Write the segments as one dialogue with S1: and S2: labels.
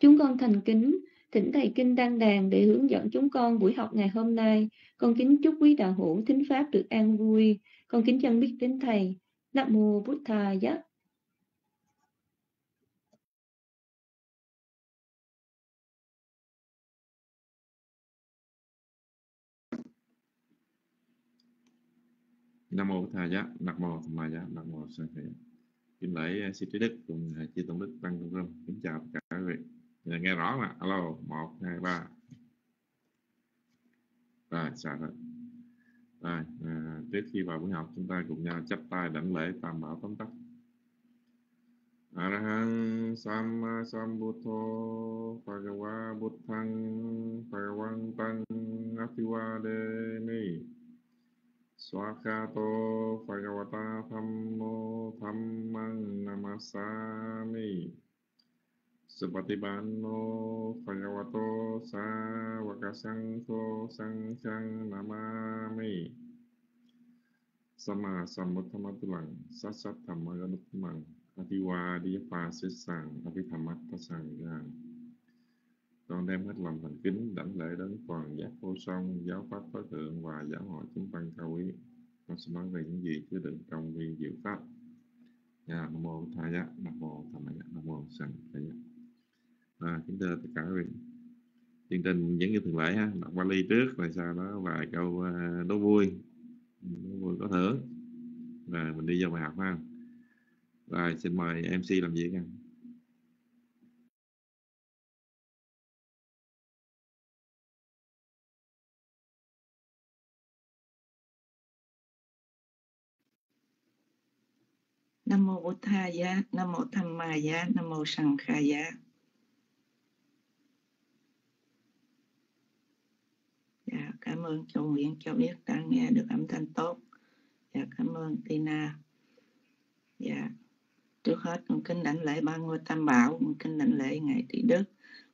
S1: Chúng con thành kính, thỉnh Thầy Kinh Đăng Đàn để hướng dẫn chúng con buổi học ngày hôm nay. Con kính chúc quý đạo hữu thính Pháp được an vui. Con kính chân biết đến Thầy. Nam Mô Bút Thà Giác.
S2: Nam mô Tha Giá, Nam mô Tham Ma Giá, Nam mô Sa Thầy. Kính lễ eh, sư trí đức cùng eh, chư tôn đức tăng công râm. Kính chào tất cả quý vị. Giờ nghe rõ mà. Alo, 1 2 3. Rồi, xả rồi. Rồi, à, trước khi vào buổi học chúng ta cùng nhau chắp tay đảnh lễ tam bảo tóm tắt. Arahang Samma Sambuddho Bhagava Buddhang Bhagavantang Apiwademi Swakato Bhagavata Dhammo Dhammang Namasami Supatipanno Bhagavato Sāvaka Saṅkho Saṅghang Namami. Sama Sambuddhamatulang Sasat Thammaganuttamang Atiwa Sức Sàng Apithammat con đem hết lòng thành kính, đảnh lễ đến toàn giác vô song, giáo pháp tối thượng và giáo hội chúng tăng cao quý. Con xin nói về những gì chứa đựng trong viên diệu pháp. Dạ, nam mô tha giá nam mô tham giá nam mô sanh tha à, kính thưa tất cả quý vị chương trình vẫn như thường lệ ha đọc ly trước rồi sau đó vài câu à, đố vui. Ừ, đố vui có thưởng. Rồi mình đi vào bài học ha. Rồi xin mời MC làm việc ha
S3: Nam mô Bụt Tha Giá, Nam mô Tham Ma Giá, Nam mô Sằng Kha Giá. Dạ, cảm ơn Châu Nguyễn cho biết đã nghe được âm thanh tốt. Dạ, cảm ơn Tina. Dạ, trước hết con kính đảnh lễ ba ngôi tam bảo, con kính đảnh lễ ngài Tỷ Đức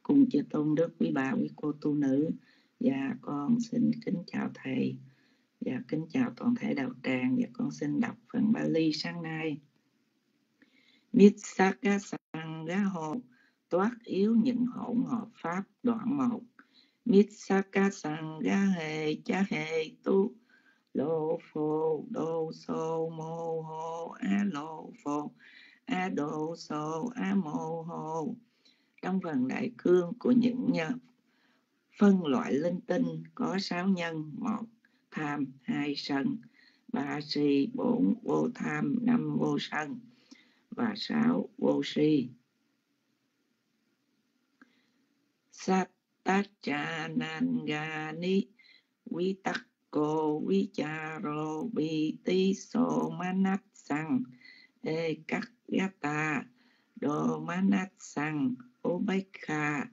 S3: cùng chư tôn đức quý bà quý cô tu nữ. Dạ, con xin kính chào thầy. Dạ, kính chào toàn thể đạo tràng. Dạ, con xin đọc phần Bali sáng nay. Mitsaka Sangha Hồ toát yếu những hỗn hợp pháp đoạn một Mitsaka Sangha Hề Cha Hề Tu Lô Phô Đô Sô Mô Hô A Lô Phô A Đô Sô A Mô Hô trong phần đại cương của những nhân phân loại linh tinh có sáu nhân, một tham, hai sân, ba si, bốn vô tham, năm vô sân và sáu vô si. Sát tác chà nan ga ni vi tắc cô vi Satachanangani Vitako Vicharo Biti Somanat Sang E Các ta Đô Manat Sang Ubekha.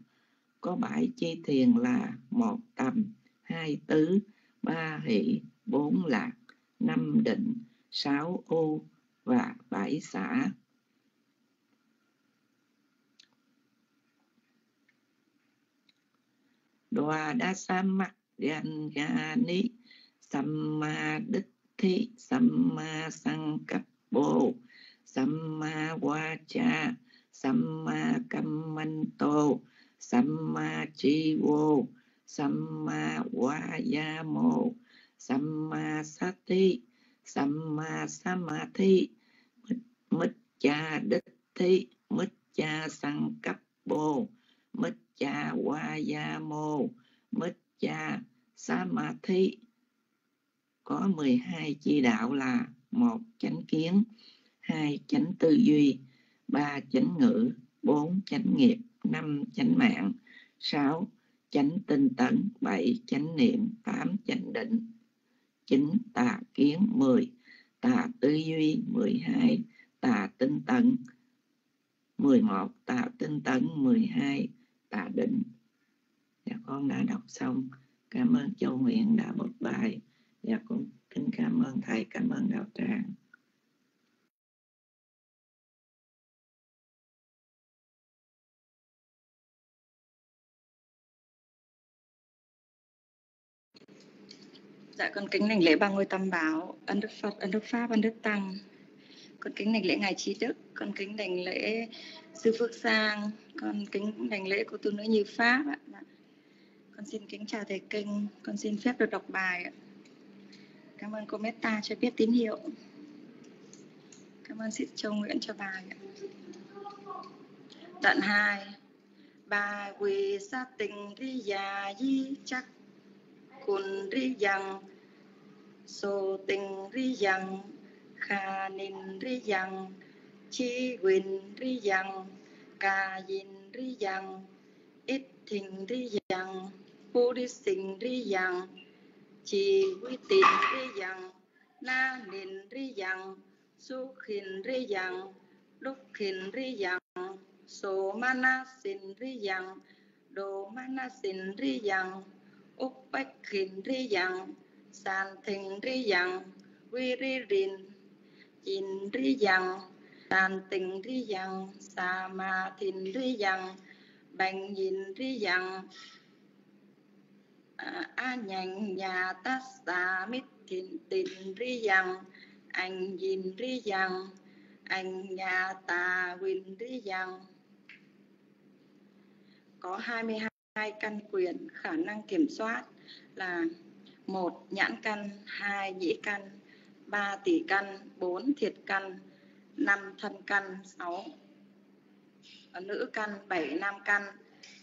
S3: Có bảy chi thiền là một tầm, hai tứ, ba hỷ, bốn lạc, năm định, sáu u và bảy xã đoà đa sa mặc gan ga ni samma đích thi samma sang cấp bồ, samma wa cha, samma kammanto samma chi vô, samma wa mô, samma sati samma samadhi mít cha đích thi mít cha sang cấp cha qua gia mô, Mít cha samathi có 12 chi đạo là một chánh kiến, hai chánh tư duy, ba chánh ngữ, bốn chánh nghiệp, năm chánh mạng, sáu chánh tinh tấn, bảy chánh niệm, tám chánh định. Chín tà kiến mười, tà tư duy mười hai, tà tinh tấn mười một, tà tinh tấn mười hai tà định dạ con đã đọc xong. Cảm ơn châu nguyện đã một bài. Dạ con kính cảm ơn thầy cảm ơn đạo tràng.
S4: Dạ con kính lành lễ ba ngôi tam bảo, ân đức Phật, ân đức Pháp, ân đức Tăng con kính đảnh lễ ngài trí đức, con kính đảnh lễ sư phước sang, con kính đảnh lễ cô tu nữ như pháp ạ. Con xin kính chào thầy kinh, con xin phép được đọc bài ạ. Cảm ơn cô Meta cho biết tín hiệu. Cảm ơn sĩ châu nguyễn cho bài ạ. Đoạn 2 bà quỳ sa tình ri già di chắc, cùn ri yang so tình ri yang kha nin ri yang chi win ri yang ca yin ri yang ít thình ri yang pu đi sinh ri yang chi quy tin ri yang na nin ri yang su khin ri yang lúc khin ri yang so mana sin ri yang do mana sin ri yang úc bách khin ri yang san thình ri yang vi ri rin chín ri dặn tàn tình ri dặn xà ma thìn ri dặn bệnh nhìn ri dặn à, a nhành nhà ta xà mít thìn tình ri dặn anh nhìn ri dặn anh nhà ta quyền ri dặn có 22 căn quyền khả năng kiểm soát là một nhãn căn, hai nhĩ căn, ba tỷ căn, bốn thiệt căn, năm thân căn, sáu nữ căn, bảy nam căn,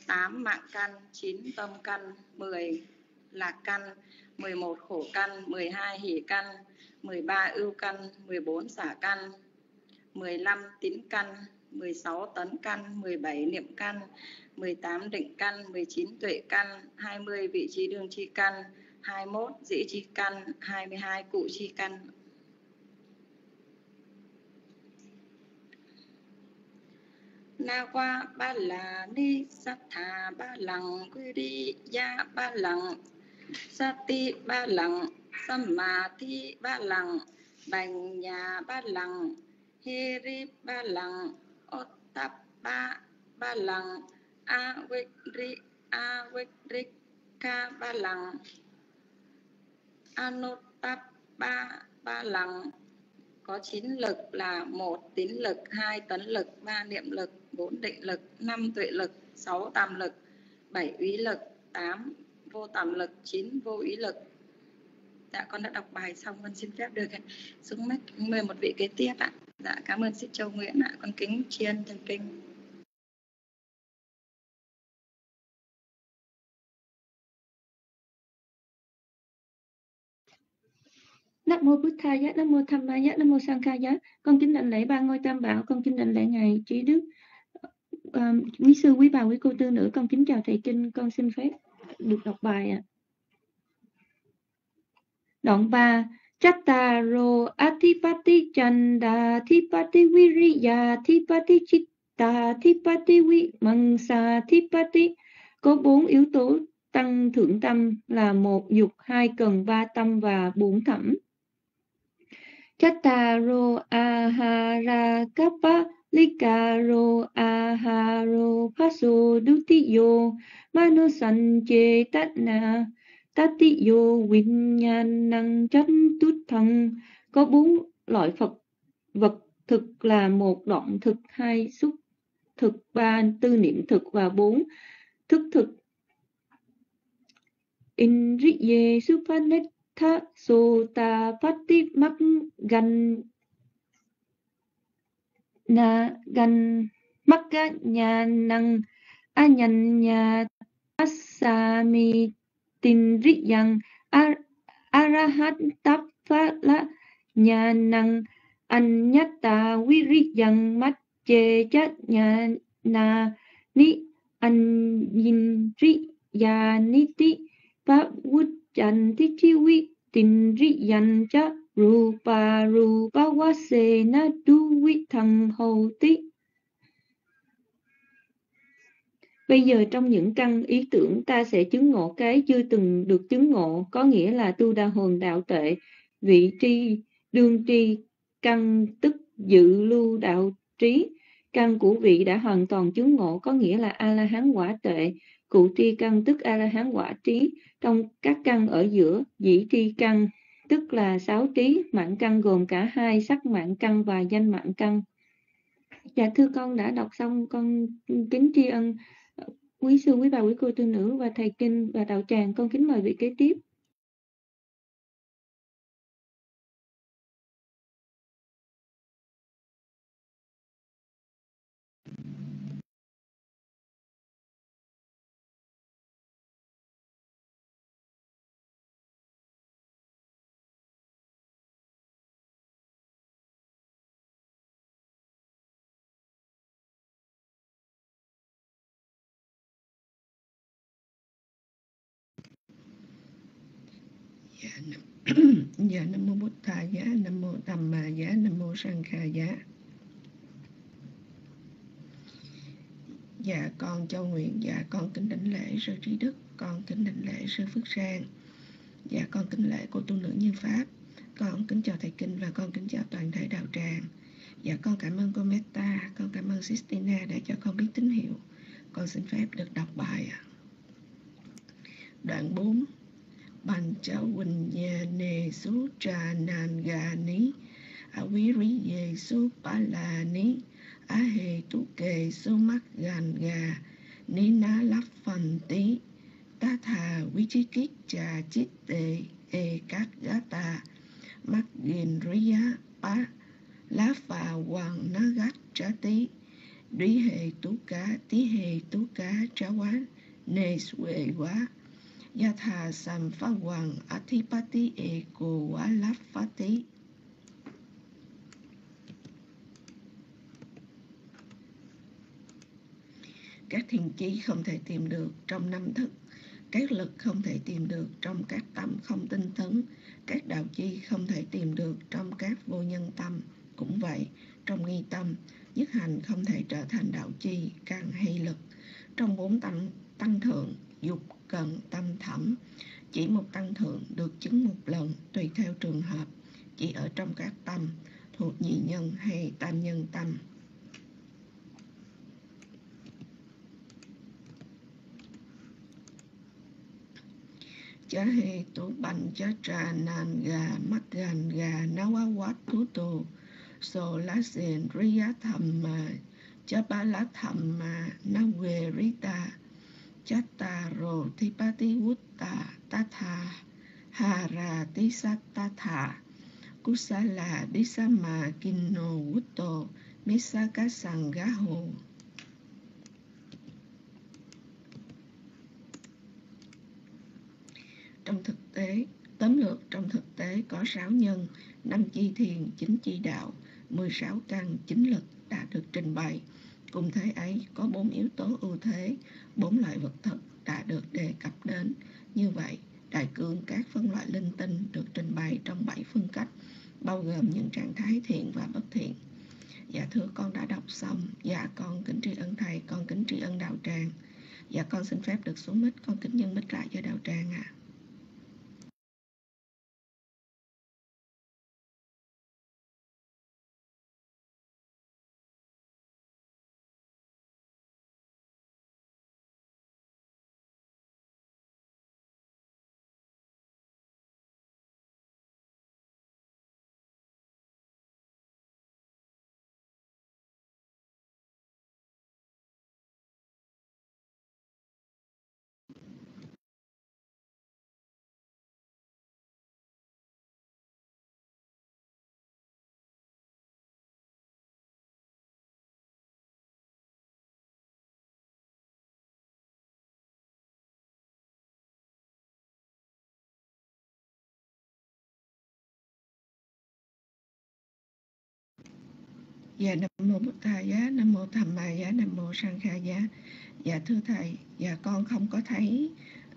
S4: tám mạng căn, chín tâm căn, mười lạc căn, mười một khổ căn, mười hai hỷ căn, mười ba ưu căn, mười bốn xả căn, mười lăm tín căn, mười sáu tấn căn, mười bảy niệm căn, 18 định căn, 19 tuệ căn, 20 vị trí đường chi căn, 21 dĩ chi căn, 22 cụ chi căn. Na qua ba là ni sát thà ba lần quy đi ya ba lần sát ti ba lần sam ma thi ba lần bành nhà ba lần hê ri ba lần ốt ba ba lần a vích ri, a vích ri ba lần anotap ba ba lần có chín lực là một tín lực, hai tấn lực, ba niệm lực bốn định lực năm tuệ lực sáu tàm lực bảy úy lực tám vô tàm lực chín vô ý lực dạ con đã đọc bài xong con xin phép được xuống mời một vị kế tiếp ạ dạ cảm ơn sư châu nguyễn ạ con kính tri ân thần kinh
S1: Nam mô Bụt Thầy Nam mô Tham Ma Nam mô Sang Ca. Con kính đảnh lễ ba ngôi tam bảo, con kính đảnh lễ ngài trí đức. À, um, quý sư, quý bà, quý cô tư nữ, con kính chào thầy kinh, con xin phép được đọc bài ạ. À. Đoạn 3 Chattaro Atipati Chanda Thipati Viriya Thipati Chitta Thipati Vimangsa Thipati Có bốn yếu tố tăng thượng tâm là một dục, hai cần, ba tâm và bốn thẩm. Chattaro ahara kappa likaro aharo paso dutiyo, manusanche tatna, tatiyo vinyanang chánh tút thân có bốn loại Phật, vật thực là một động thực, hai xúc thực, ba tư niệm thực và bốn thức thực. Inriye Supanetha Sota Pati Mắc Gan Na Gan Mắc Nhà Năng A Nhân Nhà Asami Tindriyang Arahat Tap Phá La Nhà Năng Anyata Viriyang Mắt che Chát Nhà Na Ni Anyindriya Niti Pavujjantichivi chát Rupa Rupa Vasena Duvi hoti. Bây giờ trong những căn ý tưởng ta sẽ chứng ngộ cái chưa từng được chứng ngộ, có nghĩa là tu đa hồn đạo tệ, vị tri, đương tri, căn tức dự lưu đạo trí. Căn của vị đã hoàn toàn chứng ngộ, có nghĩa là A-la-hán quả tệ, cụ tri căn tức A-la-hán quả trí. Trong các căn ở giữa, dĩ tri căn tức là sáu trí mạng căn gồm cả hai, sắc mạng căn và danh mạng căn. Dạ thưa con đã đọc xong, con kính tri ân ờ, quý sư, quý bà, quý cô, tư nữ và thầy kinh và đạo tràng. Con kính mời vị kế tiếp.
S5: Dạ nam mô bút thà giá nam mô tầm Ma, giá nam mô sang kha giá dạ con châu nguyện dạ con kính đảnh lễ sư trí đức con kính đảnh lễ sư phước sang. Dạ con kính lễ cô tu nữ như pháp. Con kính chào thầy kinh và con kính chào toàn thể đạo tràng. Dạ con cảm ơn cô meta con cảm ơn sistina đã cho con biết tín hiệu. Con xin phép được đọc bài ạ. Đoạn 4 bằng cháu quỳnh nhà nề số trà nàn gà ní, a quý rí dề số ba là ní a hề tú kề số mắt gàn gà, ní ná lắp phần tí ta thà quý chí kít trà chít tề E Các Gata Magindriya Pa Lá Phà Hoàng ná gắt trá tí Đuy hề Tú Cá Tí hề Tú Cá Trá quá, nề Suệ Quá. Yatha Samphawang Athipati Eko Walafati Các thiền chi không thể tìm được trong năm thức. Các lực không thể tìm được trong các tâm không tinh tấn. Các đạo chi không thể tìm được trong các vô nhân tâm. Cũng vậy, trong nghi tâm Nhất hành không thể trở thành đạo chi, căn hay lực. Trong bốn tâm tăng thượng, dục, cận tâm thẩm. Chỉ một tăng thượng được chứng một lần, tùy theo trường hợp. Chỉ ở trong các tâm, thuộc nhị nhân hay tam nhân tâm. Cha he tu bành cha trà nan gà, mắt gàn gà na quá quá tú tù. So lá sen riya thầm mà, cha ba lá thầm mà na quê rita Chattaro Thipati Vutta Tatha Hara Tisatatha Kusala Disama Kinno Vutto Misaka Sangaho Trong thực tế, tóm lược trong thực tế có 6 nhân, 5 chi thiền, 9 chi đạo, 16 căn, 9 lực đã được trình bày. Cùng thế ấy có bốn yếu tố ưu thế, bốn loại vật thực đã được đề cập đến. Như vậy, đại cương các phân loại linh tinh được trình bày trong bảy phương cách, bao gồm những trạng thái thiện và bất thiện. Dạ thưa con đã đọc xong. Dạ con kính tri ân thầy, con kính tri ân đạo tràng. Dạ con xin phép được xuống mít, con kính nhân mít lại cho đạo tràng ạ. À. Dạ Nam Mô Bụt Thầy Giá, Nam Mô Tham Ma Giá, Nam Mô Sang Kha Giá. Dạ thưa Thầy, dạ con không có thấy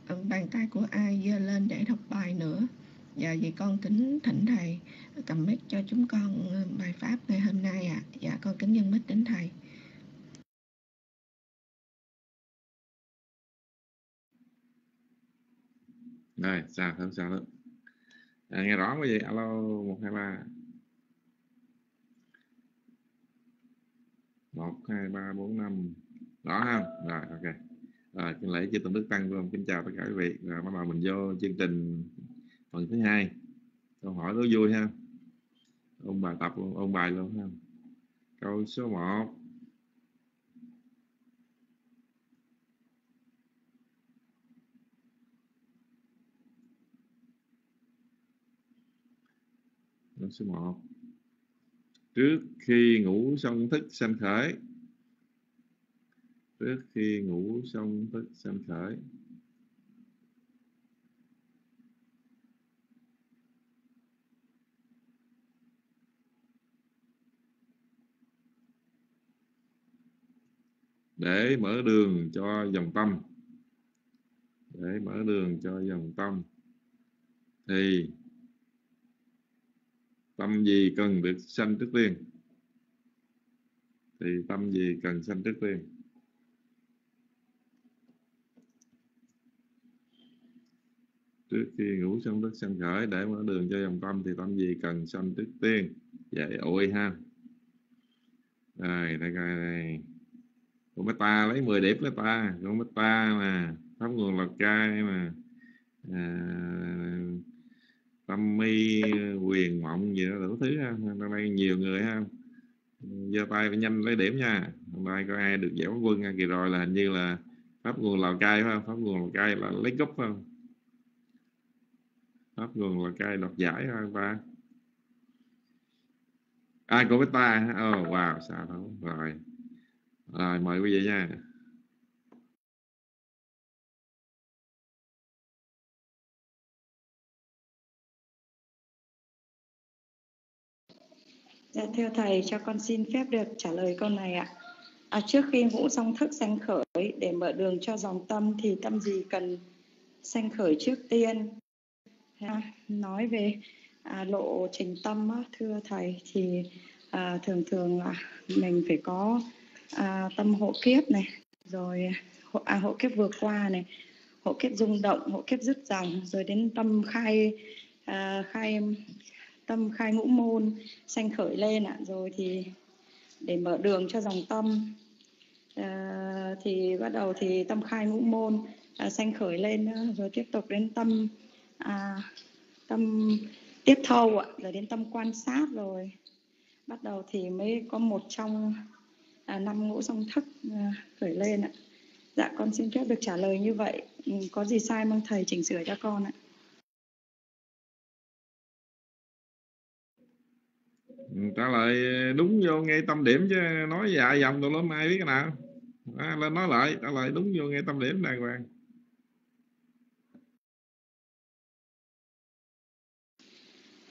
S5: ừ, bàn tay của ai giơ lên để đọc bài nữa. Dạ vậy con kính thỉnh Thầy cầm mic cho chúng con ừ, bài Pháp ngày hôm nay ạ. À. Dạ con kính nhân mic đến Thầy.
S2: Rồi, sao, không sao nữa. À, nghe rõ quá vậy, alo, 123. Một, hai, ba, bốn, năm. Đó ha. Rồi, ok. Rồi kính lễ chư tôn đức tăng luôn kính chào tất cả quý vị. Rồi, bắt đầu mình vô chương trình phần thứ hai. Câu hỏi rất vui ha. Ông bài tập luôn ông bài luôn ha. Câu số 1 câu số 1 trước khi ngủ xong thức sanh khởi. Trước khi ngủ xong thức sanh khởi. Để mở đường cho dòng tâm. Để mở đường cho dòng tâm. Thì tâm gì cần được sanh trước tiên? Thì tâm gì cần sanh trước tiên? Trước khi ngủ xong thức sanh khởi để mở đường cho dòng tâm thì tâm gì cần sanh trước tiên? Vậy ôi ha. Rồi đây coi của mấy ta lấy 10 điểm mấy ta. Của mấy ta mà. Pháp nguồn lọc cai mà. À, tâm mi quyền mộng gì đó đủ thứ ha. Hôm nay nhiều người ha. Giơ tay phải nhanh lấy điểm nha. Hôm nay có ai được giải quân kỳ rồi là hình như là pháp nguồn lào cai phải không? Pháp nguồn lào cai là lấy cúp phải không? Pháp nguồn lào cai đoạt giải không ba ai của ta? Oh, wow sao không? Rồi. Rồi mời quý vị nha.
S4: Dạ thưa thầy cho con xin phép được trả lời câu này ạ. À, trước khi ngũ song thức sanh khởi để mở đường cho dòng tâm thì tâm gì cần sanh khởi trước tiên? À, nói về à, lộ trình tâm á, thưa thầy thì à, thường thường là mình phải có à, tâm hộ kiếp này rồi hộ, à, hộ kiếp vừa qua này hộ kiếp rung động hộ kiếp dứt dòng rồi đến tâm khai à, khai tâm khai ngũ môn sanh khởi lên ạ. Rồi thì để mở đường cho dòng tâm. À, thì bắt đầu thì tâm khai ngũ môn à, sanh khởi lên à, rồi tiếp tục đến tâm à, tâm tiếp thâu ạ rồi đến tâm quan sát rồi. Bắt đầu thì mới có một trong à, năm ngũ song thức à, khởi lên ạ. Dạ con xin phép được trả lời như vậy. Ừ, có gì sai mong thầy chỉnh sửa cho con ạ.
S2: Trả lời đúng vô ngay tâm điểm chứ nói dài dòng tụi lớn ai biết cái nào. À, lên nói lại trả lời đúng vô ngay tâm điểm đàng hoàng.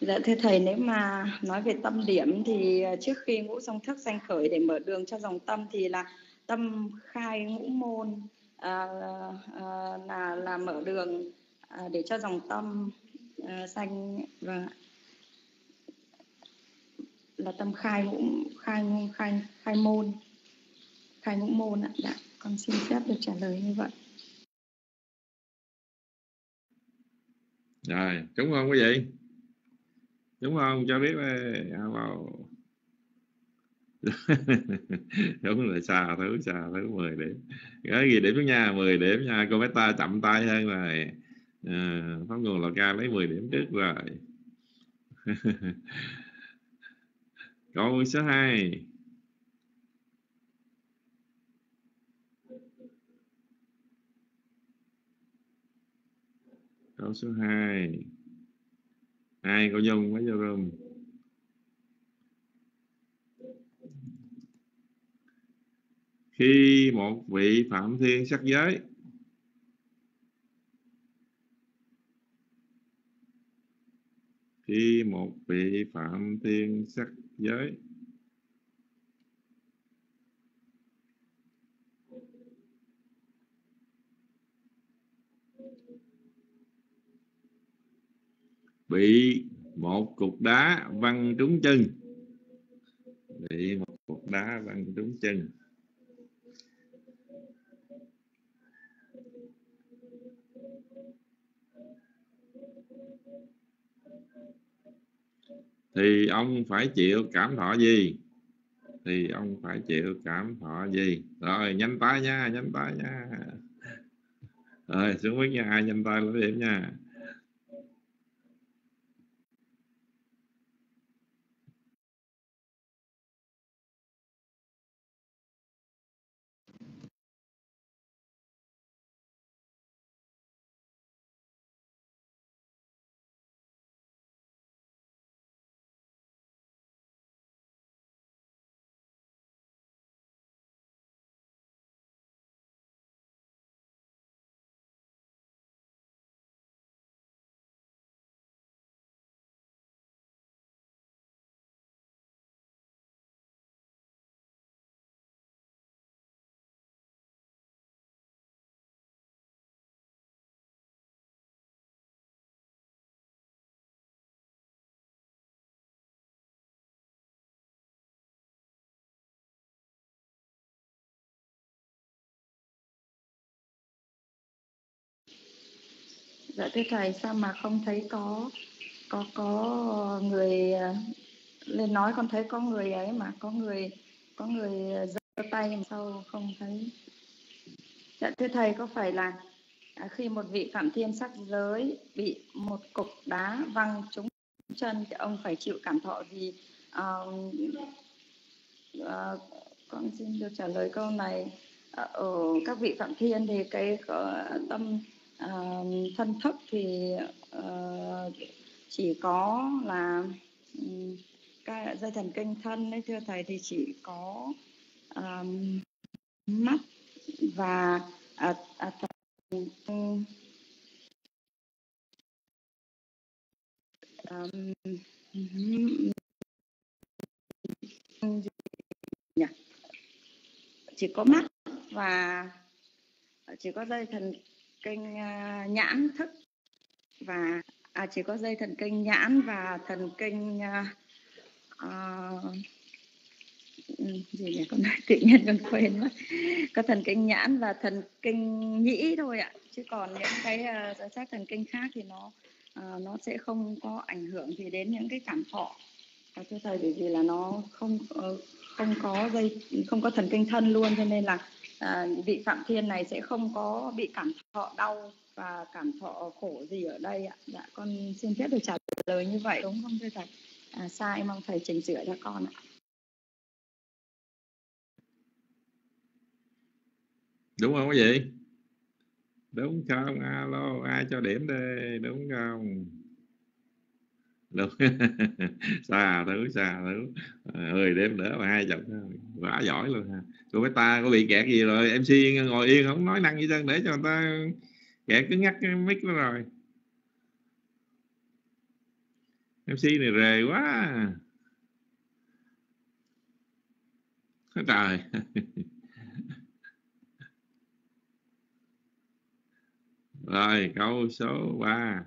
S4: Dạ thưa thầy nếu mà nói về tâm điểm thì à, trước khi ngũ song thức sanh khởi để mở đường cho dòng tâm thì là tâm khai ngũ môn à, à, là là mở đường à, để cho dòng tâm à, sanh và là tâm khai ngũ khai khai khai môn. Khai ngũ môn ạ dạ. Con xin phép được trả lời như vậy.
S2: Rồi đúng không quý vị đúng không? Cho biết đây dạ, đúng là xà thứ xà thứ 10 điểm. Cái gì điểm đó nha? 10 điểm nha. Cô bé ta chậm tay hơn rồi. À, pháp nguồn lò ca lấy 10 điểm trước rồi. câu số 2 câu số 2 ai có dung mới vô room khi một vị phạm thiên sắc giới, khi một vị phạm thiên sắc giới. Bị một cục đá văng trúng chân. Bị một cục đá văng trúng chân thì ông phải chịu cảm thọ gì? Thì ông phải chịu cảm thọ gì? Rồi, nhanh tay nha, nhanh tay nha. Rồi, xuống biết nha, ai nhanh tay lấy điểm nha.
S4: Dạ thưa thầy sao mà không thấy có có có người à, lên nói con thấy có người ấy mà có người có người giơ tay sau không thấy? Dạ thưa thầy có phải là à, khi một vị phạm thiên sắc giới bị một cục đá văng trúng chân thì ông phải chịu cảm thọ gì uh, uh, con xin được trả lời câu này. Ở các vị phạm thiên thì cái ờ, tâm uh, thân thức thì uh, chỉ có là um, cái dây thần kinh thân ấy thưa thầy thì chỉ có um, mắt và à, à, thần, um, chỉ có mắt và chỉ có dây thần kinh à, nhãn thức. Và à, chỉ có dây thần kinh nhãn và thần kinh à, à, gì nhỉ? Con tự nhiên con quên mất. Có thần kinh nhãn và thần kinh nhĩ thôi ạ. Chứ còn những cái à, uh, xác thần kinh khác thì nó uh, nó sẽ không có ảnh hưởng gì đến những cái cảm thọ. Và thưa thầy bởi vì là nó không uh, không có dây không có thần kinh thân luôn cho nên là à, vị phạm thiên này sẽ không có bị cảm thọ đau và cảm thọ khổ gì ở đây ạ. Dạ con xin phép được trả lời như vậy. Đúng không thưa thầy? À, sai mong thầy chỉnh sửa cho con ạ.
S2: Đúng không quý vị? Đúng không? Alo ai cho điểm đây? đúng không? Đúng. Xa thứ xa thứ. Ơi đêm nữa mà hai chồng quá giỏi luôn ha. Cô bé ta có bị kẹt gì rồi? Mc ngồi yên, không nói năng gì trơn, để cho người ta kẹt, cứ ngắt cái mic đó rồi. Mc này rề quá à. trời. Rồi, câu số 3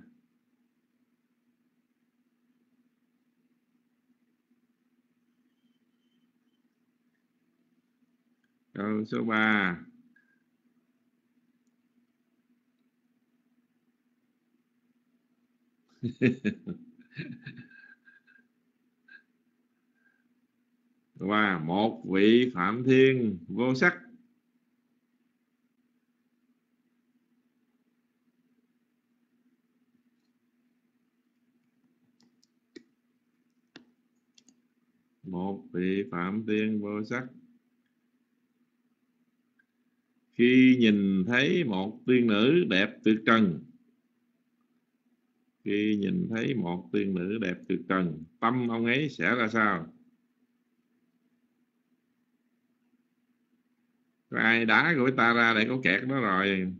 S2: câu số 3 và một vị phạm thiên vô sắc. Một vị phạm thiên vô sắc khi nhìn thấy một tiên nữ đẹp tuyệt trần, khi nhìn thấy một tiên nữ đẹp tuyệt trần, tâm ông ấy sẽ ra sao? Có ai đá gọi ta ra để có kẹt đó rồi?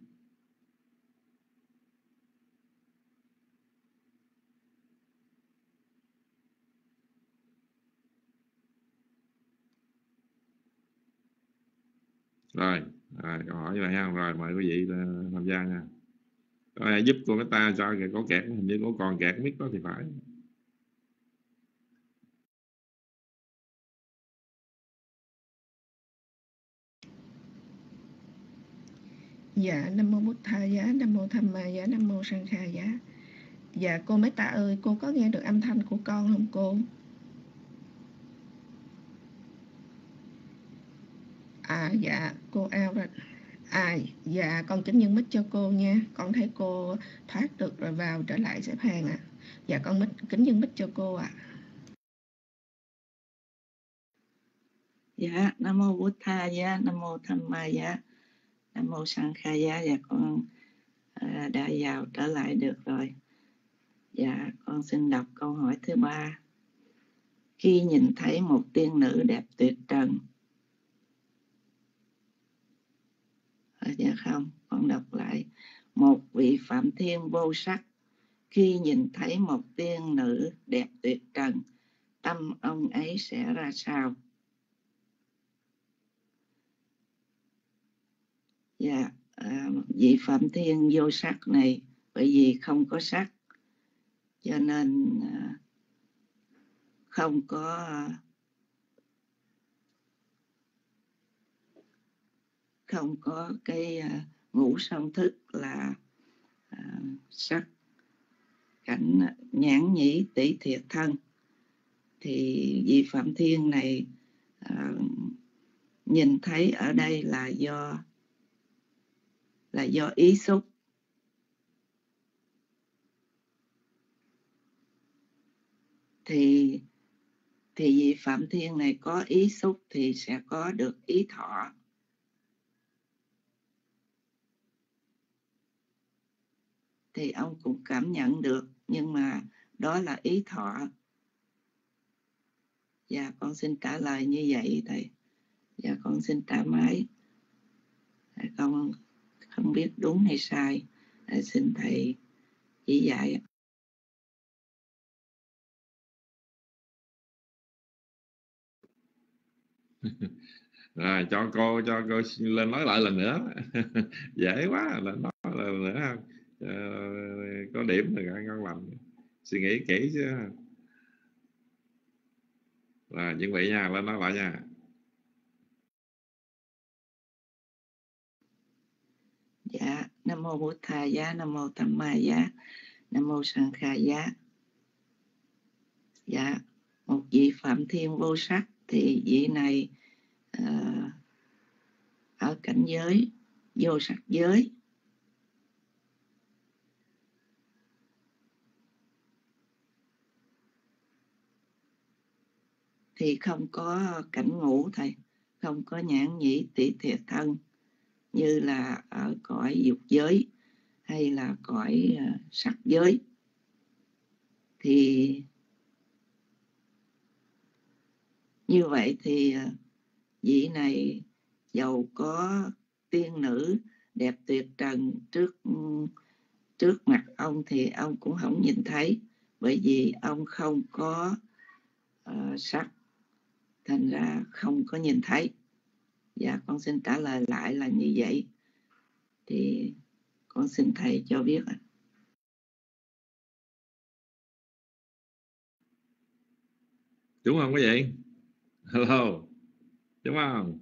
S2: Rồi rồi câu hỏi vậy ha rồi mời quý vị ờ, tham gia nha có ai giúp con cái ta kìa có kẹt hình như có còn kẹt mic đó thì phải
S5: Dạ, Nam Mô bút Tha Giá, Nam Mô Tham Ma Giá, Nam Mô Sang Kha Giá. Dạ, cô Mấy ta ơi, cô có nghe được âm thanh của con không cô? À, dạ, cô ao rồi. À, dạ, con kính nhân mic cho cô nha. Con thấy cô thoát được rồi vào trở lại xếp hàng ạ. À. Dạ, con mít kính nhân mic cho cô ạ. À.
S3: Dạ, Nam Mô Bụt Tha Giá, Nam Mô Tham Ma Giá. Nam mô Sang Kha Giá dạ con à, đã vào trở lại được rồi. Dạ, con xin đọc câu hỏi thứ ba. Khi nhìn thấy một tiên nữ đẹp tuyệt trần, à, dạ không, con đọc lại. Một vị phạm thiên vô sắc, khi nhìn thấy một tiên nữ đẹp tuyệt trần, tâm ông ấy sẽ ra sao? dạ à, vị phạm thiên vô sắc này bởi vì không có sắc cho nên à, không có à, không có cái à, ngủ ngũ song thức là à, sắc. Cảnh nhãn nhĩ tỷ thiệt thân. Thì vị phạm thiên này uh, nhìn thấy ở đây là do là do ý xúc. Thì thì vị phạm thiên này có ý xúc thì sẽ có được ý thọ. Thì ông cũng cảm nhận được, nhưng mà đó là ý thọ. Dạ con xin trả lời như vậy thầy. Dạ con xin trả máy. Con không biết đúng hay sai. Xin thầy chỉ dạy
S2: rồi, cho cô cho cô lên nói lại lần nữa. Dễ quá là nói lần nữa không? Ờ, có điểm là ngon lành. Suy nghĩ kỹ chứ. Là chuẩn bị nha lên nói lại nha.
S3: Dạ nam mô bổn thầy giá nam mô Tam ma giá nam mô sanh kha giá. Dạ một vị phạm thiên vô sắc thì vị này uh, ở cảnh giới vô sắc giới. Thì không có cảnh ngủ thầy không có nhãn nhĩ tỷ thiệt thân như là ở cõi dục giới hay là cõi ờ, sắc giới. Thì như vậy thì ờ, vị này giàu có tiên nữ đẹp tuyệt trần trước trước mặt ông thì ông cũng không nhìn thấy bởi vì ông không có uh, sắc thành ra không có nhìn thấy. Dạ con xin trả lời lại là như vậy. Thì con xin thầy cho biết ạ.
S2: Đúng không quý vị? Hello đúng không?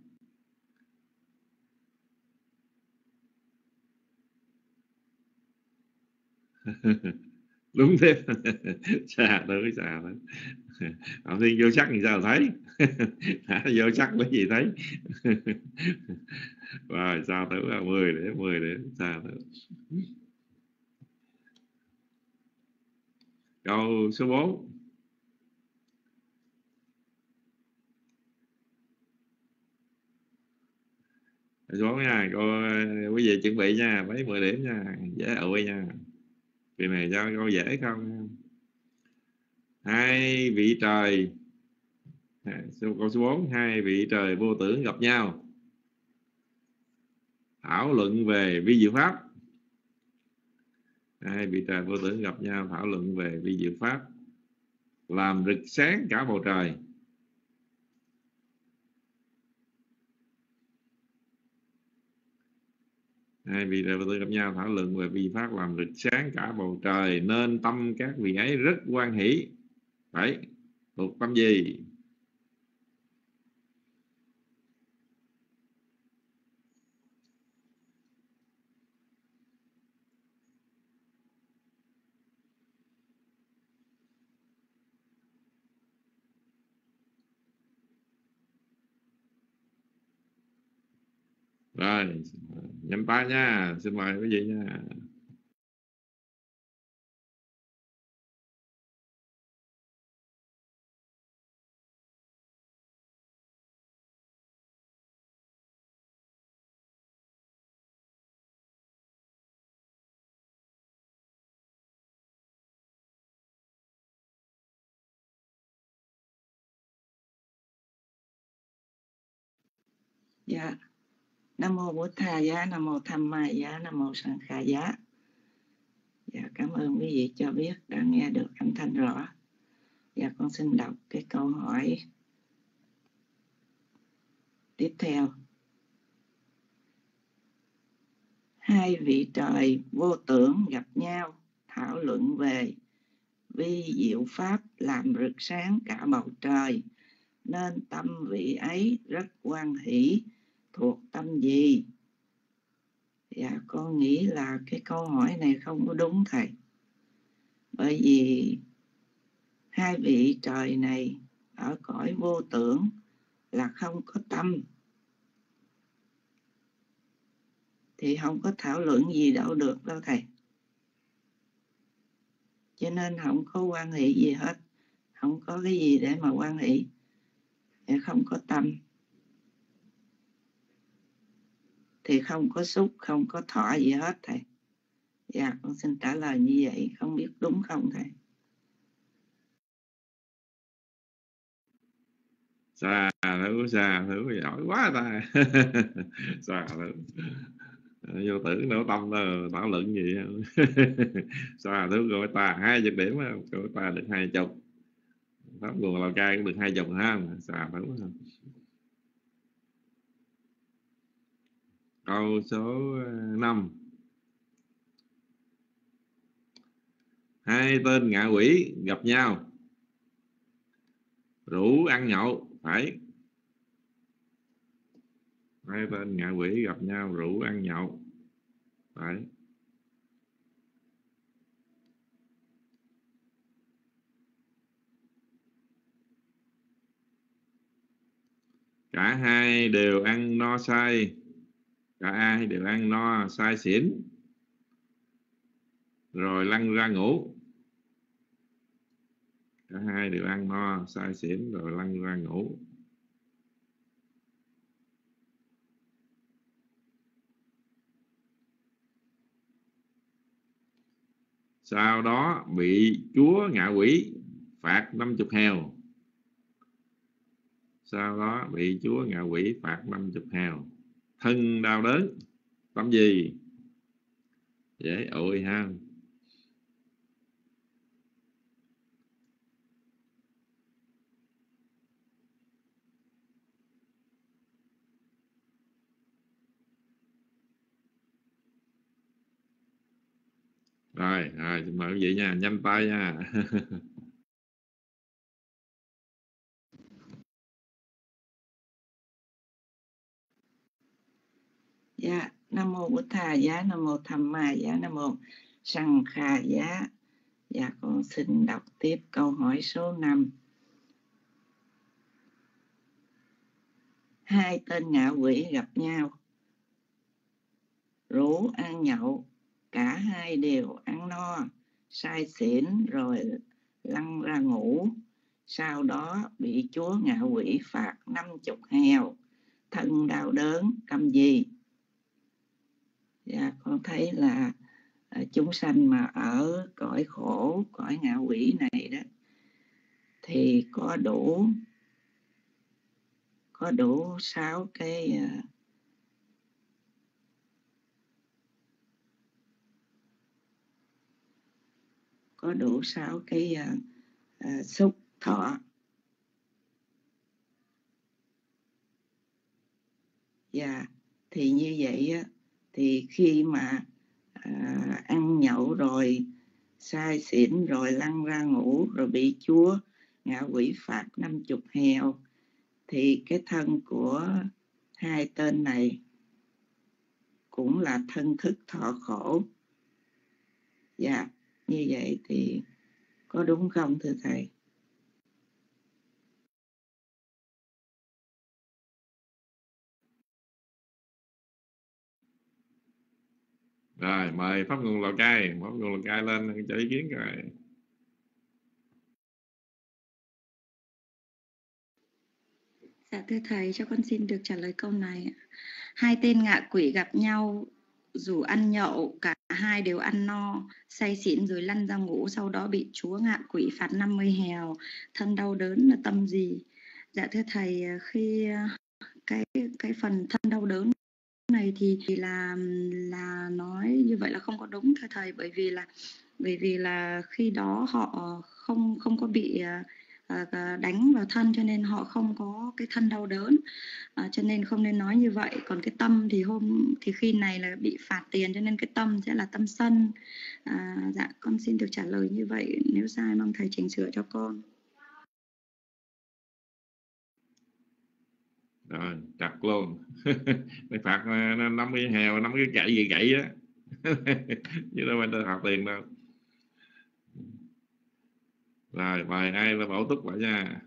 S2: đúng thế. Xà tới xà tới ông thiên vô sắc thì sao thấy? Vô sắc lấy gì thấy? Rồi, sao thử là 10 để 10 để, sao thử. Câu số 4 số nha, cô, quý vị chuẩn bị nha, mấy 10 điểm nha, dễ ủi nha kỳ này cho câu dễ không? Hai vị trời. À, câu số 4 hai vị trời vô tưởng gặp nhau. Thảo luận về vi diệu pháp. Hai vị trời vô tưởng gặp nhau, thảo luận về vi diệu pháp. Làm rực sáng cả bầu trời. Hai vị trời tư gặp nhau thảo luận về vi pháp làm rực sáng cả bầu trời, nên tâm các vị ấy rất quan hỷ. Đấy, thuộc tâm gì? Rồi nhắm ba nha xin mời quý vị nha.
S3: Dạ nam mô bổn thà giá nam mô tham ma giá nam mô sanh kha giá dạ cảm ơn quý vị cho biết đã nghe được âm thanh rõ. Dạ con xin đọc cái câu hỏi tiếp theo. Hai vị trời vô tưởng gặp nhau, thảo luận về vi diệu pháp làm rực sáng cả bầu trời, nên tâm vị ấy rất quan hỷ thuộc tâm gì? Dạ con nghĩ là cái câu hỏi này không có đúng thầy. Bởi vì hai vị trời này ở cõi vô tưởng là không có tâm. Thì không có thảo luận gì đâu được đâu thầy. Cho nên không có quan hệ gì hết. Không có cái gì để mà quan hệ. Dạ, không có tâm. Thì không có xúc không có thọ gì hết thầy. Dạ con xin trả lời như vậy, không biết đúng không thầy?
S2: Xà thử xà thử, giỏi quá ta. Xà thử. Vô tưởng nổ tâm đó thảo luận gì xà thử gọi ta hai chục điểm gọi ta được hai chục. Pháp nguồn lào cai cũng được hai chục ha xà thử câu số ờ, 5 hai tên ngạ quỷ gặp nhau. Rủ ăn nhậu, phải. Hai tên ngạ quỷ gặp nhau, rủ ăn nhậu, phải. Cả hai đều ăn no say cả hai đều ăn no, say xỉn. Rồi lăn ra ngủ. Cả hai đều ăn no, say xỉn, rồi lăn ra ngủ. Sau đó bị chúa ngạ quỷ phạt 50 heo sau đó bị chúa ngạ quỷ phạt 50 heo thân đau đớn tâm gì? Dễ ội ha. Rồi rồi, xin mời quý vị nha, nhanh tay nha.
S3: dạ nam mô bổn thà giá, nam mô tham ma giá, nam mô sanh kha giá. Dạ con xin đọc tiếp câu hỏi số 5 hai tên ngạ quỷ gặp nhau. Rủ ăn nhậu, cả hai đều ăn no, say xỉn rồi lăn ra ngủ. Sau đó bị chúa ngạ quỷ phạt năm chục heo thân đau đớn, cầm gì? Dạ con thấy là à, chúng sanh mà ở cõi khổ cõi ngạ quỷ này đó thì có đủ có đủ sáu cái à, có đủ sáu cái uh, uh, xúc thọ. Dạ thì như vậy á, thì khi mà à, ăn nhậu rồi sai xỉn rồi lăn ra ngủ rồi bị chúa ngạ quỷ phạt năm chục heo thì cái thân của hai tên này cũng là thân thức thọ khổ. Dạ như vậy thì có đúng không thưa thầy?
S2: Rồi mời pháp nguồn lào cai. Pháp nguồn lào cai lên cho ý kiến rồi
S4: Dạ thưa thầy, cho con xin được trả lời câu này. Hai tên ngạ quỷ gặp nhau dù ăn nhậu cả hai đều ăn no say xỉn rồi lăn ra ngủ sau đó bị chúa ngạ quỷ phạt 50 hèo. Thân đau đớn là tâm gì? Dạ thưa thầy ờ, khi ờ, cái cái phần thân đau đớn này thì, thì là là nói như vậy là không có đúng thưa thầy bởi vì là bởi vì là khi đó họ không không có bị ờ, ờ, đánh vào thân cho nên họ không có cái thân đau đớn. À, cho nên không nên nói như vậy. Còn cái tâm thì hôm thì khi này là bị phạt tiền cho nên cái tâm sẽ là tâm sân. À, dạ con xin được trả lời như vậy. Nếu sai mong thầy chỉnh sửa cho con.
S2: Rồi chặt luôn. Mày phạt 50 heo năm cái gậy gì gậy á. Chứ đâu phải phạt tiền đâu. Rồi bài ai là bảo túc vậy nha.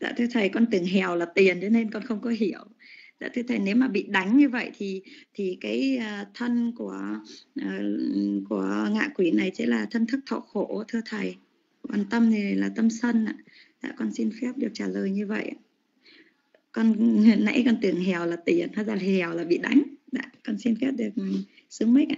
S4: Dạ thưa thầy con tưởng hèo là tiền cho nên con không có hiểu. Dạ thưa thầy nếu mà bị đánh như vậy thì thì cái uh, thân của uh, của ngạ quỷ này sẽ là thân thức thọ khổ thưa thầy còn tâm thì là tâm sân ạ. Dạ con xin phép được trả lời như vậy con nãy con tưởng hèo là tiền, hóa ra là hèo là bị đánh. Dạ con xin phép được ừ, xứng mic ạ.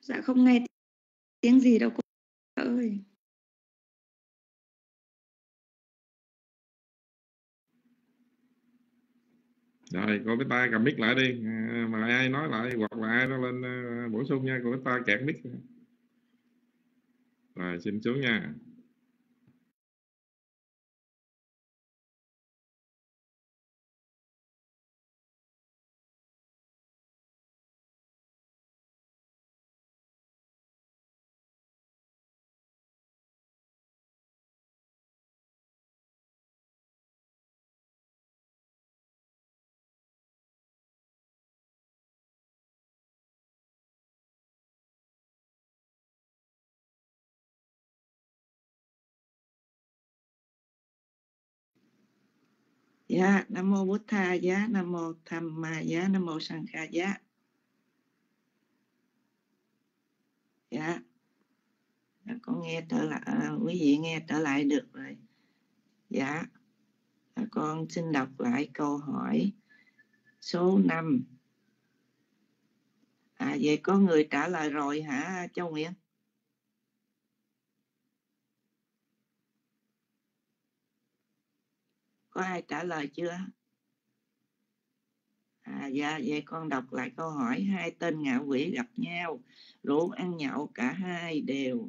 S4: Dạ không nghe tiếng gì đâu cô ơi.
S2: Rồi cô biết ta cầm mic lại đi. À, mà ai nói lại hoặc là ai nó lên uh, bổ sung nha cô biết ta kẹt mic. Rồi xin xuống nha.
S3: Dạ, Nam mô bút Tha giá, Nam mô Tham Ma giá, Nam mô Sang Kha giá. Dạ. dạ. Con nghe trở lại à, quý vị nghe trở lại được rồi. Dạ. à, Con xin đọc lại câu hỏi số 5. À vậy có người trả lời rồi hả Châu Nguyễn? Có ai trả lời chưa? À dạ vậy con đọc lại câu hỏi. Hai tên ngạo quỷ gặp nhau, rủ ăn nhậu cả hai đều.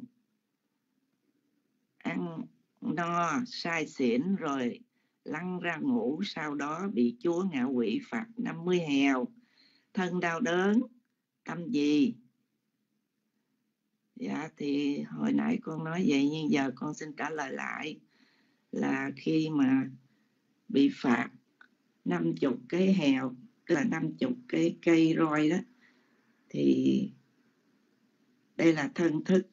S3: Ăn no sai xỉn rồi lăn ra ngủ, sau đó bị chúa ngạo quỷ phạt 50 hèo. Thân đau đớn, tâm gì? Dạ thì hồi nãy con nói vậy, nhưng giờ con xin trả lời lại là khi mà bị phạt năm chục cái hèo tức là năm chục cái cây roi đó. Thì đây là thân thức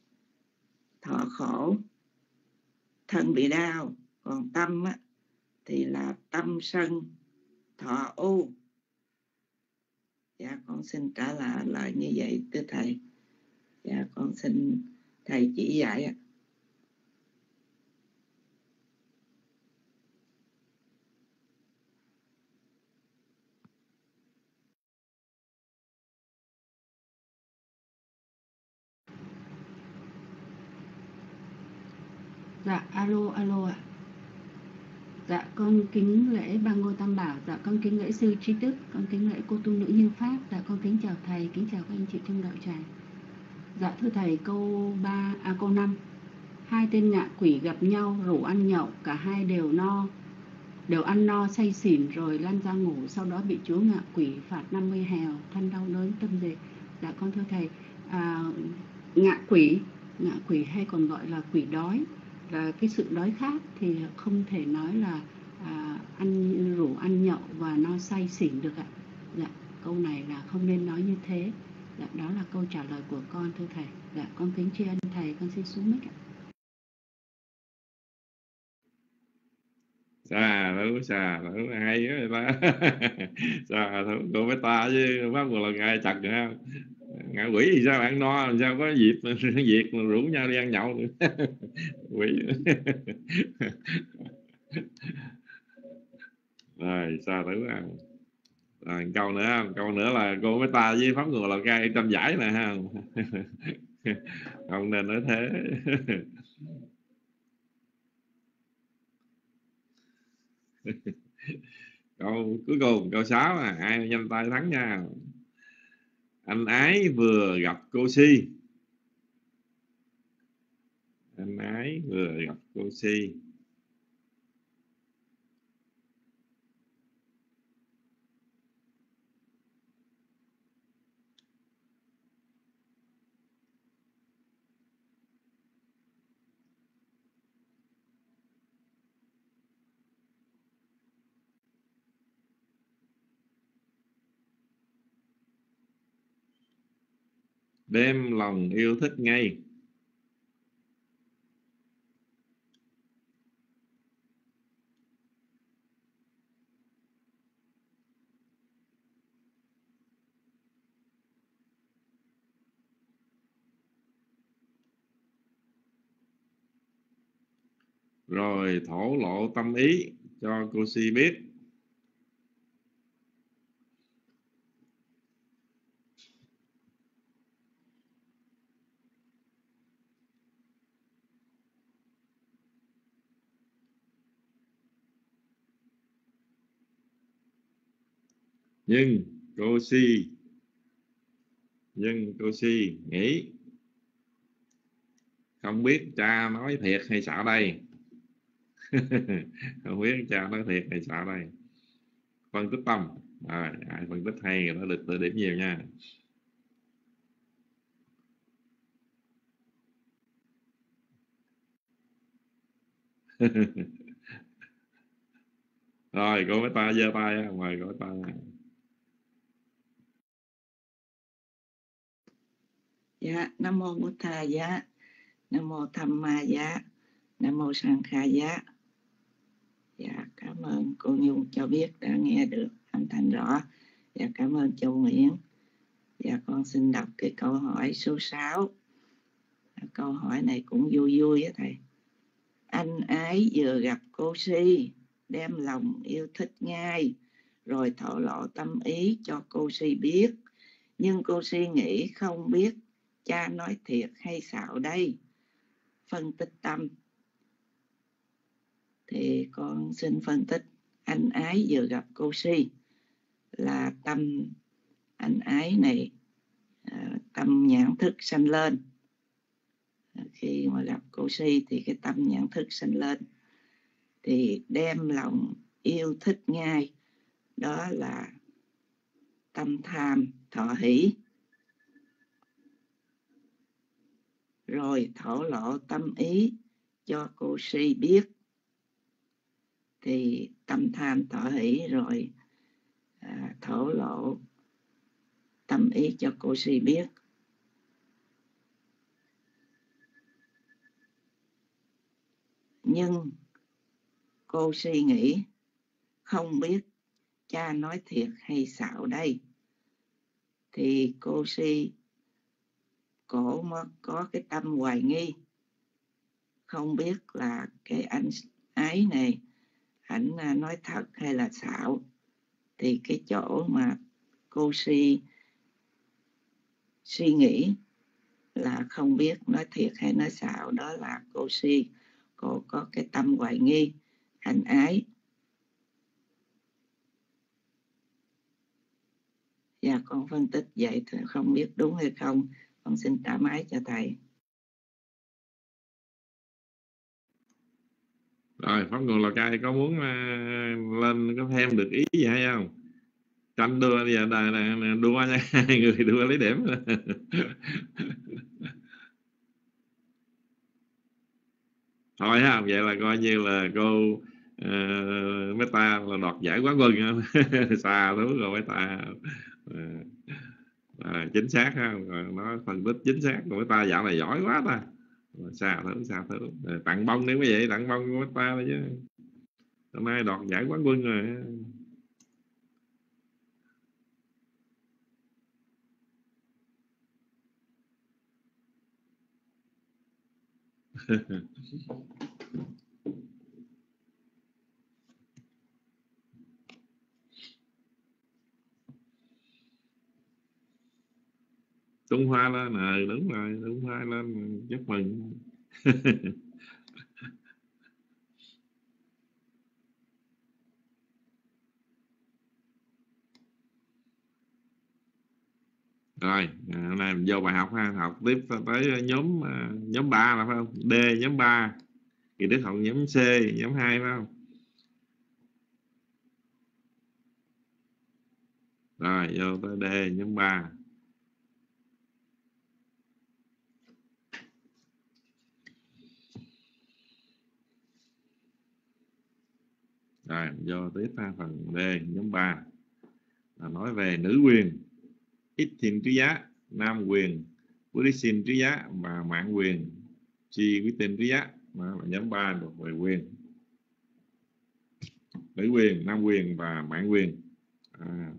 S3: thọ khổ thân bị đau. Còn tâm á, thì là tâm sân thọ u. Dạ con xin trả lời lại như vậy thưa thầy. Dạ con xin thầy chỉ dạy ạ.
S6: Dạ, alo, alo ạ. Dạ, con kính lễ ba ngôi tam bảo. Dạ, con kính lễ sư trí đức. Con kính lễ cô tu nữ như pháp. Dạ, con kính chào thầy, kính chào các anh chị trong đạo tràng. Dạ, thưa thầy, câu 3, à câu 5. Hai tên ngạ quỷ gặp nhau, rủ ăn nhậu, cả hai đều no, đều ăn no say xỉn rồi lăn ra ngủ, sau đó bị chúa ngạ quỷ phạt 50 hèo, thân đau đớn tâm dệt. Dạ, con thưa thầy, à, ngạ quỷ, ngạ quỷ hay còn gọi là quỷ đói là cái sự đói khát thì không thể nói là à, ăn rượu ăn nhậu và no say xỉn được ạ. Dạ câu này là không nên nói như thế. Dạ đó là câu trả lời của con thưa thầy. Dạ con kính tri ân thầy con xin xuống mic ạ.
S2: Xà thú xà thú hay quá ta. Xà thú cô với ta chứ phát một lần ai chặt được không? Ngạ quỷ thì sao ăn no sao có dịp việc rủ nhau đi ăn nhậu quỷ. Rồi sao thử ăn? À, câu nữa câu nữa là cô mới ta với pháp người lào cai tranh giải nè ha. Không nên nói thế. Câu cuối cùng câu 6 à ai nhanh tay thắng nha? Anh ái vừa gặp cô si. Anh ái vừa gặp cô si. Đem lòng yêu thích ngay. Rồi thổ lộ tâm ý cho cô si biết. Nhưng cô si. Nhưng cô si, nghĩ. Không biết cha nói thiệt hay xạo đây. Không biết cha nói thiệt hay xạo đây. Phân tích tâm. Rồi, ai phân tích hay nó được tự điểm nhiều nha. Rồi, cô mới ta giơ tay mời cô ta.
S3: Dạ nam mô bổn thà dạ nam mô tham ma dạ nam mô sang kha dạ dạ cảm ơn cô nhung cho biết đã nghe được âm thanh rõ. Dạ cảm ơn châu nguyễn. Dạ con xin đọc cái câu hỏi số 6 câu hỏi này cũng vui vui á thầy. Anh ấy vừa gặp cô si, đem lòng yêu thích ngay, rồi thổ lộ tâm ý cho cô si biết. Nhưng cô si nghĩ không biết cha nói thiệt hay xạo đây? Phân tích tâm. Thì con xin phân tích. Anh ái vừa gặp cô si. Là tâm anh ái này à, tâm nhãn thức sanh lên. À, khi mà gặp cô si thì cái tâm nhãn thức sanh lên. Thì đem lòng yêu thích ngay đó là tâm tham thọ hỷ. Rồi thổ lộ tâm ý cho cô si biết. Thì tâm tham thọ hỷ rồi à, thổ lộ tâm ý cho cô si biết. Nhưng cô suy nghĩ không biết cha nói thiệt hay xạo đây. Thì cô si cổ mới có cái tâm hoài nghi. Không biết là cái anh ái này, ảnh à, nói thật hay là xạo. Thì cái chỗ mà cô si suy nghĩ là không biết nói thiệt hay nói xạo, đó là cô si cô có cái tâm hoài nghi hành ái và con phân tích vậy thì không biết đúng hay không con xin trả máy cho thầy.
S2: Rồi pháp nguồn lào cai có muốn uh, lên có thêm được ý gì hay không? Tranh đua bây giờ đà, là đua nha hai người đua lấy điểm. Thôi ha vậy là coi như là cô à, uh, mấy ta là đoạt giải quán quân xa thú rồi mấy ta uh, à à, chính xác ha. Nó thành tích chính xác. Của ta dạo này giỏi quá ta. Xa thứ xa thứ ờ, tặng bông nếu như vậy tặng bông của ta thôi chứ. Hôm nay đoạt giải quán quân rồi. tung hoa lên ờ đúng rồi tung hoa lên à, chúc mừng. Rồi à, hôm nay mình vô bài học ha, học tiếp tới nhóm nhóm 3 là phải không? D, nhóm 3 thì đức học nhóm C, nhóm 2 phải không? Rồi, vô tới D, nhóm 3 rồi vô tiếp phần D nhóm 3 là nói về nữ quyền. Ít thiền trí giá nam quyền. Quý lý xin trí giá và mạng quyền. Chi quý tên trí giá là nhóm 3 thuộc về quyền. Nữ quyền nam quyền và mạng quyền. À,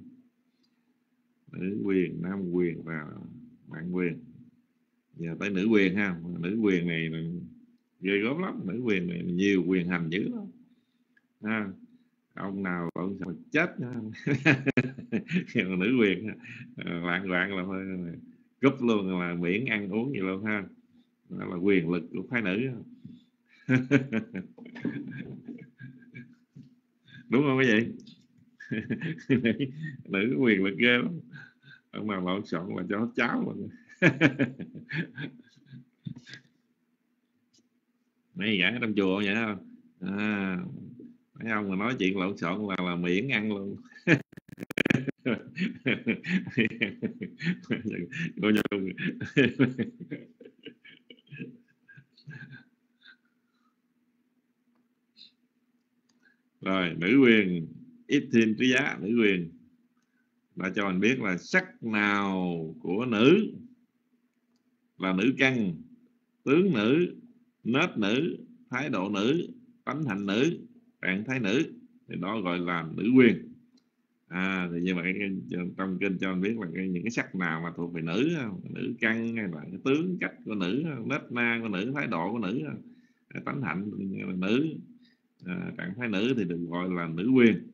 S2: nữ quyền nam quyền và mạng quyền. Giờ tới nữ quyền ha. Nữ quyền này ghê gớm lắm. Nữ quyền này nhiều quyền hành dữ lắm ha ông nào ông sao chết. Nữ quyền ờ, lạng loạn là thôi cúp luôn là miễn ăn uống gì luôn ha. Đó là quyền lực của phái nữ đúng không quý vị? Nữ quyền lực ghê lắm. Ông nào lộn xộn là cho cháo luôn. Mấy gã trong chùa vậy không à, mấy ông mà nói chuyện lộn xộn là là miễn ăn luôn. Cô nhung rồi, nữ quyền. Ít thiên trí giá, nữ quyền. Đã cho mình biết là sắc nào của nữ là nữ căn tướng nữ, nết nữ, thái độ nữ, tánh hạnh nữ trạng thái nữ thì đó gọi là nữ quyền. À thì như vậy trong kinh cho anh biết là cái, những cái sắc nào mà thuộc về nữ à, nữ căn hay là cái tướng cách của nữ à, nết na của nữ thái độ của nữ à, tánh hạnh là nữ. À, trạng thái nữ thì được gọi là nữ quyền.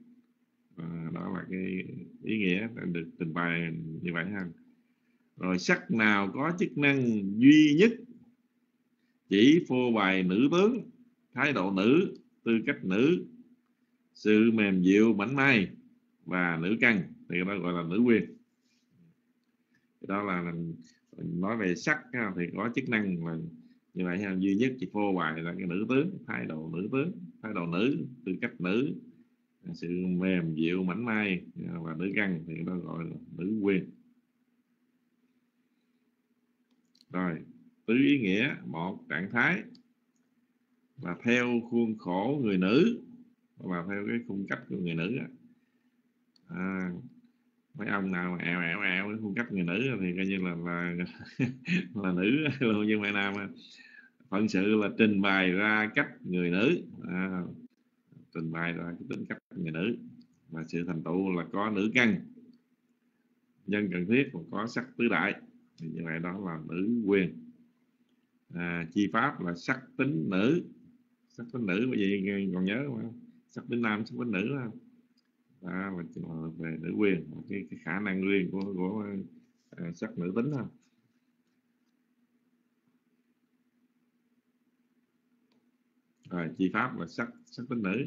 S2: À, đó là cái ý nghĩa được trình bày như vậy ha. Rồi sắc nào có chức năng duy nhất? Chỉ phô bày nữ tướng thái độ nữ tư cách nữ. Sự mềm dịu, mảnh mai và nữ căn thì đó gọi là nữ quyền. Đó là nói về sắc thì có chức năng là như vậy, ha, duy nhất chỉ phô bày là cái nữ tướng, thái độ nữ tướng, thái độ nữ, tư cách nữ. Sự mềm dịu, mảnh mai và nữ căn thì đó gọi là nữ quyền. Rồi, tứ ý nghĩa, một trạng thái mà theo khuôn khổ người nữ. Và theo cái khung cách của người nữ à, mấy ông nào mà ẻo ẻo ẻo cái khung cách người nữ thì coi như là là, là nữ luôn nhưng mẹ nam phận sự là trình bày ra cách người nữ. À, trình bày ra cái tính cách người nữ. Và sự thành tựu là có nữ căn. Nhân cần thiết và có sắc tứ đại. Thì như vậy đó là nữ quyền. À, chi pháp là sắc tính nữ sắc tính nữ bởi vì còn nhớ mà sắc tính nam sắc tính nữ đó. Mà về nữ quyền cái, cái khả năng riêng của của uh, sắc nữ tính không rồi chi pháp là sắc sắc tính nữ.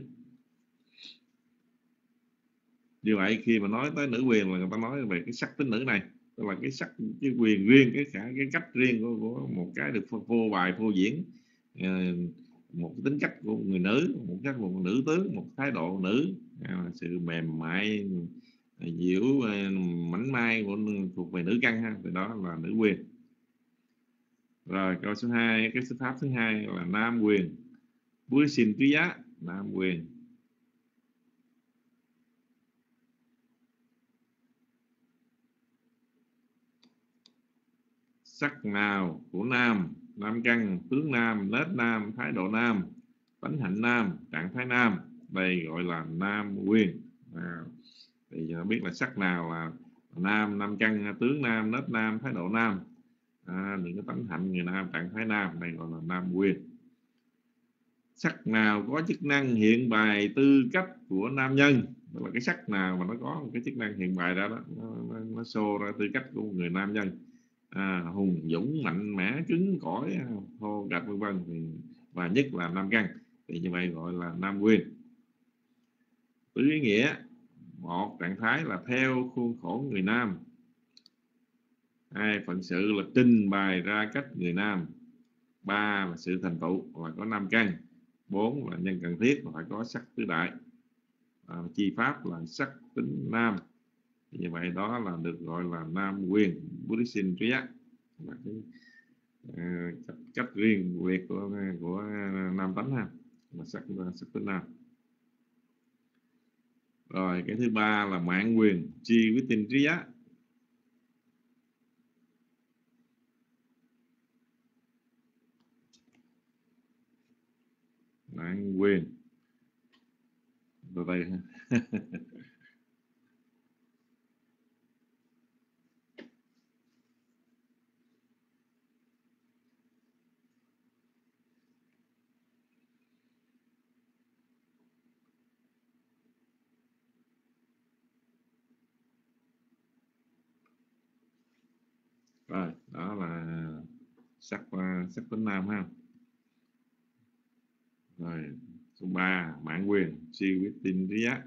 S2: Như vậy khi mà nói tới nữ quyền là người ta nói về cái sắc tính nữ này. Tức là cái sắc cái quyền riêng cái khả cái cách riêng của, của một cái được phô bài phô diễn. Uh, một tính cách của người nữ, một cách một nữ tướng, một thái độ nữ. À, sự mềm mại à, dịu à, mảnh mai của thuộc về nữ căn ha, thì đó là nữ quyền. Rồi, câu số 2 cái số pháp thứ hai là nam quyền. Vui xin quý giá nam quyền. Sắc nào của nam? Nam căn tướng nam nết nam thái độ nam tánh hạnh nam trạng thái nam. Đây gọi là nam quyền à, thì cho biết là sắc nào là nam nam căn tướng nam nết nam thái độ nam. À, những cái tánh hạnh người nam trạng thái nam. Đây gọi là nam quyền sắc nào có chức năng hiện bài tư cách của nam nhân? Đó là cái sắc nào mà nó có một cái chức năng hiện bài đó, đó nó, nó, nó show ra tư cách của một người nam nhân à, hùng dũng mạnh mẽ cứng cỏi à, thô đặc vân vân thì và nhất là nam căn thì như vậy gọi là nam quyền tứ ý nghĩa một trạng thái là theo khuôn khổ người nam. Hai phận sự là trình bày ra cách người nam. Ba là sự thành tựu là có nam căn bốn là nhân cần thiết là phải có sắc tứ đại. À, chi pháp là sắc tính nam như vậy đó là được gọi là nam quyền buddhism triya là cái uh, cách, cách riêng việc của của nam tánh ha là sắc sắc tính nam. Rồi cái thứ ba là mạng quyền chi với tình triya mạng quyền. Rồi đây rồi đó là sắc ờ, sắc tính nam ha. Rồi số 3 mạng quyền siêu quyết tin riya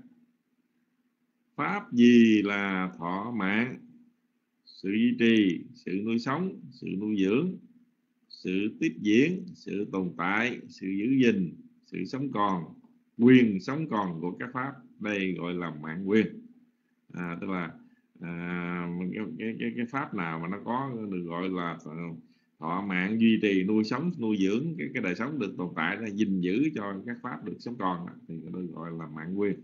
S2: pháp gì là thọ mạng. Sự duy trì sự nuôi sống sự nuôi dưỡng sự tiếp diễn sự tồn tại sự giữ gìn sự sống còn quyền sống còn của các pháp. Đây gọi là mạng quyền. À, tức là à, cái, cái, cái, cái pháp nào mà nó có được gọi là ờ, thọ mạng duy trì nuôi sống nuôi dưỡng cái, cái đời sống được tồn tại là gìn giữ cho các pháp được sống còn thì được gọi là mạng quyền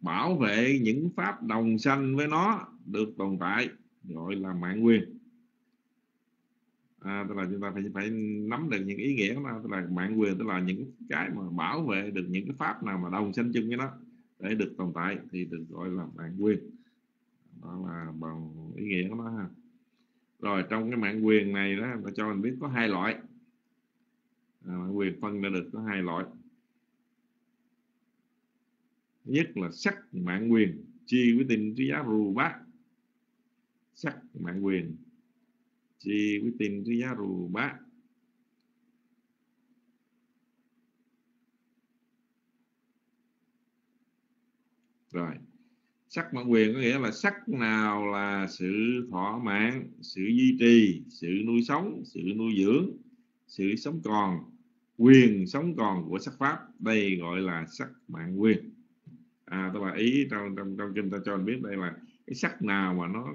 S2: bảo vệ những pháp đồng sanh với nó được tồn tại gọi là mạng quyền à, tức là chúng ta phải phải nắm được những ý nghĩa đó tức là mạng quyền tức là những cái mà bảo vệ được những cái pháp nào mà đồng sanh chung với nó để được tồn tại thì được gọi là mạng quyền. Đó là bằng ý nghĩa của nó ha. Rồi trong cái mạng quyền này đó nó cho mình biết có hai loại. À, mạng quyền phân ra được có hai loại. Nhất là sắc mạng quyền chi với tin trí giá rù bát. Sắc mạng quyền chi với tin trí giá rù bát. Rồi. Sắc mạng quyền có nghĩa là sắc nào là sự thỏa mãn sự duy trì sự nuôi sống sự nuôi dưỡng sự sống còn quyền sống còn của sắc pháp. Đây gọi là sắc mạng quyền. À tôi bà ý trong trong trong kinh ta cho mình biết đây là cái sắc nào mà nó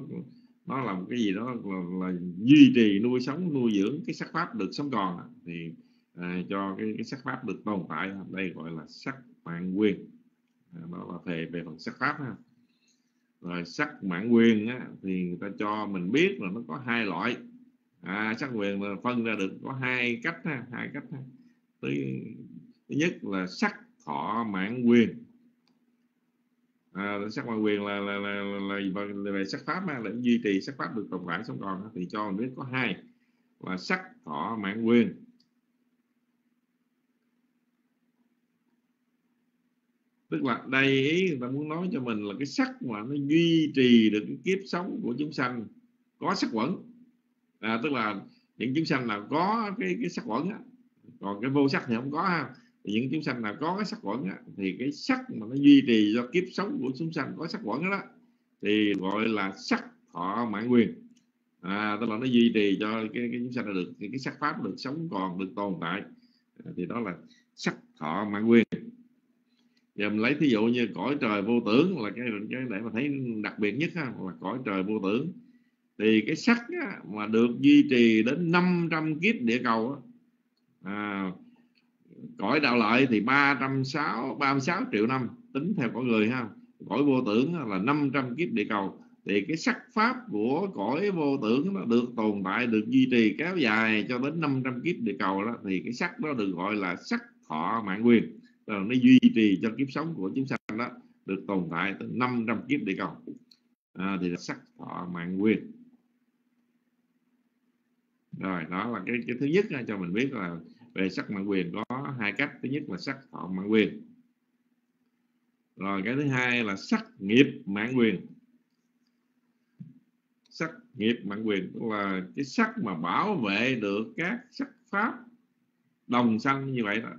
S2: nó là một cái gì đó là, là duy trì nuôi sống nuôi dưỡng cái sắc pháp được sống còn thì à, cho cái, cái sắc pháp được tồn tại đây gọi là sắc mạng quyền đó là về về phần sắc pháp ha. Rồi sắc mãn quyền á, thì người ta cho mình biết là nó có hai loại. À, sắc quyền là phân ra được có hai cách ha, hai cách ha. Thứ, thứ nhất là sắc thọ mãn quyền à, sắc mãn quyền là là là, là, là, là về sắc pháp ha, để duy trì sắc pháp được tồn tại sống còn thì cho mình biết có hai là sắc thọ mãn quyền tức là đây ý người ta muốn nói cho mình là cái sắc mà nó duy trì được cái kiếp sống của chúng sanh có sắc quẩn. À, tức là những chúng sanh nào có cái cái sắc quẩn á còn cái vô sắc thì không có ha. Thì những chúng sanh nào có cái sắc quẩn á, thì cái sắc mà nó duy trì do kiếp sống của chúng sanh có sắc quẩn đó, đó thì gọi là sắc thọ mãn quyền à, tức là nó duy trì cho cái, cái chúng sanh được cái, cái sắc pháp được sống còn được tồn tại. À, thì đó là sắc thọ mãn quyền giờ mình lấy thí dụ như cõi trời vô tưởng là cái cái để mà thấy đặc biệt nhất ha, là cõi trời vô tưởng. Thì cái sắc á, mà được duy trì đến 500 kiếp địa cầu á, à, cõi đạo lợi thì 360 36 triệu năm tính theo cõi người ha. Cõi vô tưởng là 500 kiếp địa cầu. Thì cái sắc pháp của cõi vô tưởng nó được tồn tại được duy trì kéo dài cho đến 500 kiếp địa cầu đó thì cái sắc đó được gọi là sắc thọ mạng quyền là nó duy trì cho kiếp sống của chúng sanh đó được tồn tại tới 500 kiếp địa cầu. À, thì là sắc thọ mạng quyền. Rồi đó là cái, cái thứ nhất cho mình biết là về sắc mạng quyền có hai cách. Thứ nhất là sắc thọ mạng quyền. Rồi cái thứ hai là sắc nghiệp mạng quyền. Sắc nghiệp mạng quyền tức là cái sắc mà bảo vệ được các sắc pháp đồng sanh như vậy đó